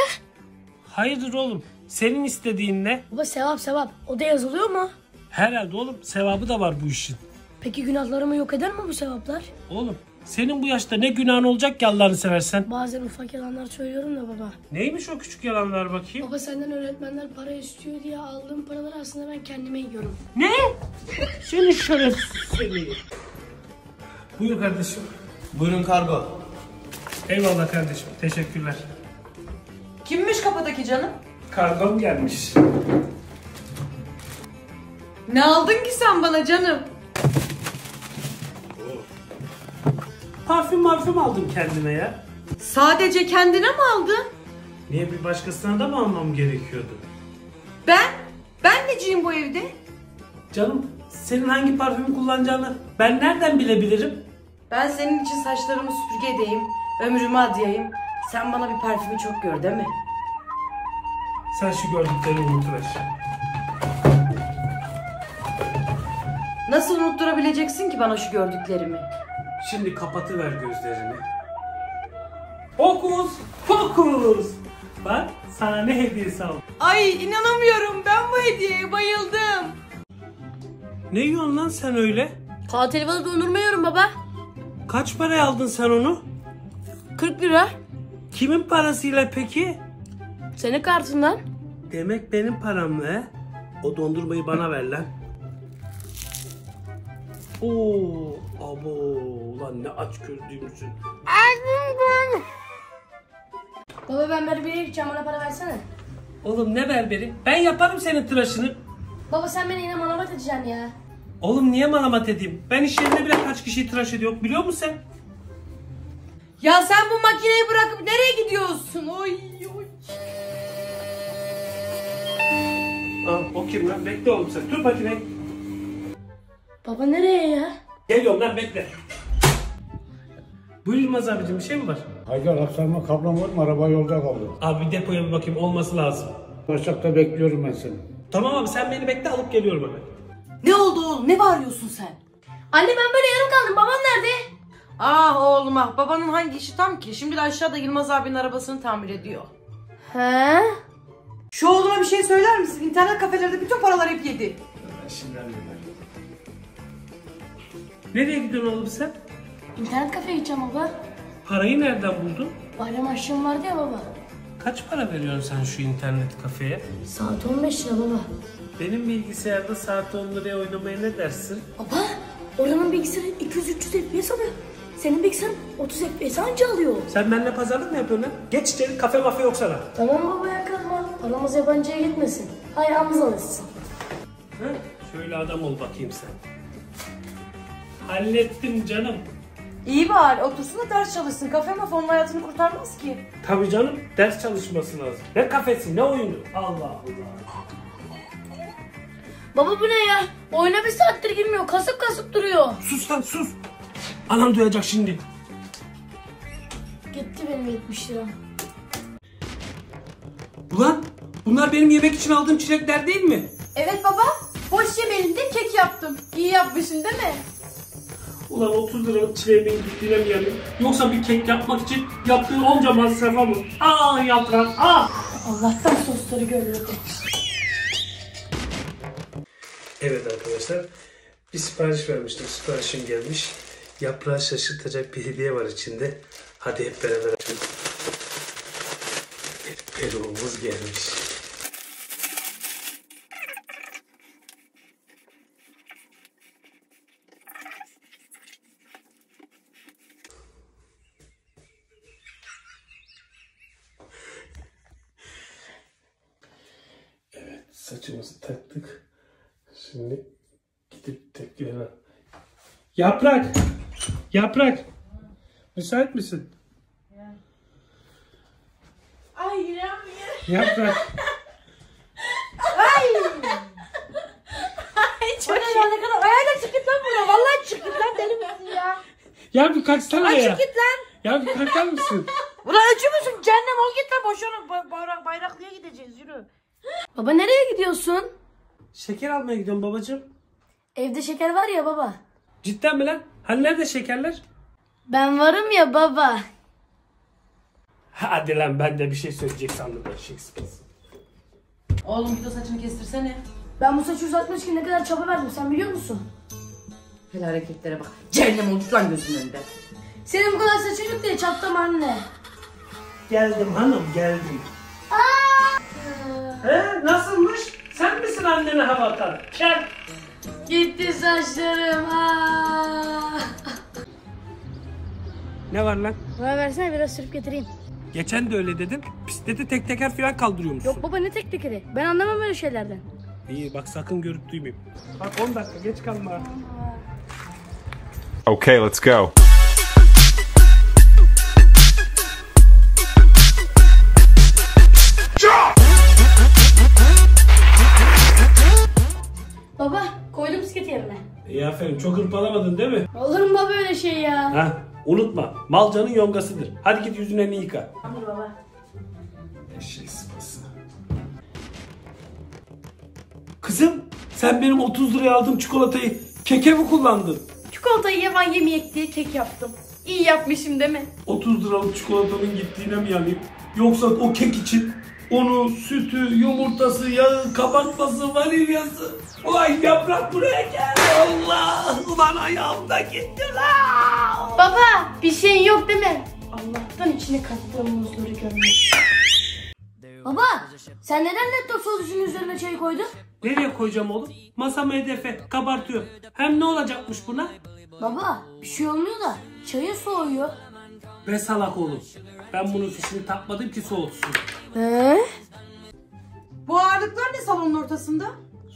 Hayırdır oğlum? Senin istediğin ne? Baba sevap sevap. O da yazılıyor mu? Herhalde oğlum sevabı da var bu işin. Peki günahlarımı yok eder mi bu sevaplar? Oğlum senin bu yaşta ne günahın olacak ki Allah'ını seversen? Bazen ufak yalanlar söylüyorum da baba. Neymiş o küçük yalanlar bakayım? Baba senden öğretmenler para istiyor diye aldığım paraları aslında ben kendime yiyorum. Ne? Seni şerefsiz seni. Buyur kardeşim. Buyurun kargo. Eyvallah kardeşim. Teşekkürler. Kimmiş kapıdaki canım? Kargom gelmiş. Ne aldın ki sen bana canım? Parfüm parfüm aldım kendime ya. Sadece kendine mi aldın? Niye bir başkasına da mı almam gerekiyordu? Ben? Ben neciyim bu evde? Canım senin hangi parfümü kullanacağını ben nereden bilebilirim? Ben senin için saçlarımı süpürge edeyim, ömrümü adayayım. Sen bana bir parfümü çok gör değil mi? Sen şu gördüklerini unutuver. Nasıl unutturabileceksin ki bana şu gördüklerimi? Şimdi kapatıver gözlerini. Fokus! Fokus! Bak sana ne hediyesi aldım. Ay inanamıyorum ben bu hediyeye bayıldım. Ne yiyorsun lan sen öyle? Katil balı dondurma yiyorum baba. Kaç paraya aldın sen onu? 40 lira. Kimin parasıyla peki? Senin kartından. Demek benim paramla he? O dondurmayı bana ver lan. Oo, abo, ulan ne aç gördüğümüzün. Baba ben berbere gideceğim bana para versene. Oğlum ne berberi? Ben yaparım senin tıraşını. Baba sen beni yine manavat edeceksin ya. Oğlum niye malamat edeyim? Ben iş yerinde bile kaç kişiyi tıraş ediyorum biliyor musun sen? Ya sen bu makineyi bırakıp nereye gidiyorsun? Oy oy. Aa, o kim lan? Bekle oğlum sen. Dur makineyi. Baba nereye ya? Geliyorum lan bekle. Buyur Yılmaz abicim bir şey mi var? Haydar aktarma kablom var mı? Araba yolda kaldı. Abi bir depoya bir bakayım olması lazım. Başak'ta bekliyorum ben seni. Tamam abi sen beni bekle alıp geliyorum hemen. Ne oldu oğlum? Ne bağırıyorsun sen? Anne ben böyle yarım kaldım babam nerede? Ah oğlum ah babanın hangi işi tam ki? Şimdi de aşağıda Yılmaz abinin arabasını tamir ediyor. He? Şu oğluma bir şey söyler misin? İnternet kafelerde bütün paralar hep yedi. Ben şimdi hallederim. Nereye gidiyorsun oğlum sen? İnternet kafeye gideceğim baba. Parayı nereden buldun? Bayram aşçım vardı ya baba. Kaç para veriyorsun sen şu internet kafeye? Saat 15 lira baba. Benim bilgisayarda saat 10 liraya oynamaya ne dersin? Baba oranın bilgisayarı 200-300 FPS alıyor. Senin bilgisayarın 30 FPS anca alıyor. Sen benimle pazarlık mı yapıyorsun lan? Geç içeri kafe mafya yok sana. Tamam baba yakalma. Paramız yabancıya gitmesin. Ayağımız alışsın. Hı? Şöyle adam ol bakayım sen. Hallettim canım. İyi bari otursun da ders çalışsın. Kafe mafonun hayatını kurtarmaz ki. Tabii canım ders çalışması lazım. Ne kafesi ne oyunu. Allah Allah. Baba bu ne ya? Oyuna bir saattir girmiyor. Kasıp kasıp duruyor. Sus lan sus. Anam duyacak şimdi. Gitti benim 70 lira. Ulan bunlar benim yemek için aldığım çilekler değil mi? Evet baba. Boş yemeğinde kek yaptım. İyi yapmışsın değil mi? Ulan 30 liralık çileğimin gittiğine mi yanayım? Yoksa bir kek yapmak için yaptığın onca masrafa mı? Aa yaprak aa! Allah'tan sosları görüyordu. Evet arkadaşlar bir sipariş vermiştim. Siparişim gelmiş. Yaprağı şaşırtacak bir hediye var içinde. Hadi hep beraber açalım. Bir peruğumuz gelmiş. Evet saçımızı taktık. Şimdi gidip tekrar Yaprak! Yaprak! Müsait misin? Ay İrem Yaprak! Ay. Ay çok iyi. ne kadar. Ayağına çık git lan buraya. Vallahi çık git lan deli misin ya? Ya bir kalksana Ay ya. çık git lan. Ya bir kalkar mısın? Ulan öcü müsün? Cehennem ol git lan boşuna. Ba- bayrak, bayraklıya gideceğiz yürü. Baba nereye gidiyorsun? Şeker almaya gidiyorum babacığım. Evde şeker var ya baba. Cidden mi lan? Hani nerede şekerler? Ben varım ya baba. Hadi lan ben de bir şey söyleyecek sandım ben Shakespeare. Oğlum git o saçını kestirsene. Ben bu saçı uzatmak için ne kadar çaba verdim sen biliyor musun? Hele hareketlere bak. Cehennem oldu lan gözümün önünde. Senin bu kadar saçın yok diye çattım anne. Geldim hanım geldim. He nasılmış? Sen misin annene hava atan? Gel. Gitti saçlarım. Aa. Ne var lan? Bana versene biraz sürüp getireyim. Geçen de öyle dedin. Bisikleti tek teker falan kaldırıyor musun? Yok baba ne tek tekeri? Ben anlamam öyle şeylerden. İyi bak sakın görüp duymayayım. Bak 10 dakika geç kalma. Okay, let's go. aferin. Çok hırpalamadın değil mi? Olur mu baba öyle şey ya? Heh, unutma. Malcanın yongasıdır. Hadi git yüzünü yıka. Hadi baba. Eşek sıpası. Kızım sen benim 30 liraya aldığım çikolatayı keke mi kullandın? Çikolatayı yavan yemeyek diye kek yaptım. İyi yapmışım değil mi? 30 liralık çikolatanın gittiğine mi yanayım? Yoksa o kek için onu, sütü, yumurtası, yağı, kabartması, vanilyası. Ulan yaprak buraya gel. Allah! Ulan ayağımda gitti lan. Baba bir şeyin yok değil mi? Allah'tan içine kattığım muzları görmüş. Baba sen neden laptop sonucunun üzerine çay koydun? Nereye koyacağım oğlum? Masama hedefe kabartıyor. Hem ne olacakmış buna? Baba bir şey olmuyor da çayı soğuyor. Be salak oğlum. Ben bunun fişini takmadım ki soğutsun. He? Bu ağırlıklar ne salonun ortasında?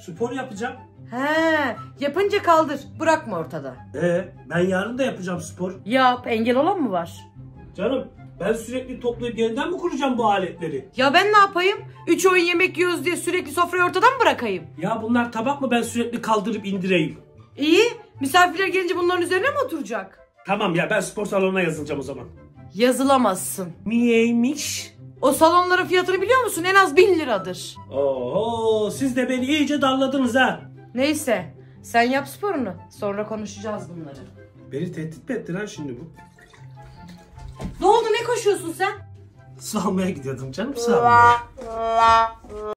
Spor yapacağım. He, yapınca kaldır. Bırakma ortada. Ee, ben yarın da yapacağım spor. Yap, engel olan mı var? Canım ben sürekli toplayıp yeniden mi kuracağım bu aletleri? Ya ben ne yapayım? Üç öğün yemek yiyoruz diye sürekli sofrayı ortadan mı bırakayım? Ya bunlar tabak mı ben sürekli kaldırıp indireyim? İyi, misafirler gelince bunların üzerine mi oturacak? Tamam ya ben spor salonuna yazılacağım o zaman. Yazılamazsın. Niyeymiş? O salonların fiyatını biliyor musun? En az bin liradır. Oho siz de beni iyice darladınız ha. Neyse, sen yap sporunu. Sonra konuşacağız bunları. Beni tehdit mi ettin ha şimdi bu? Ne oldu, ne koşuyorsun sen? Su almaya gidiyordum canım su almaya.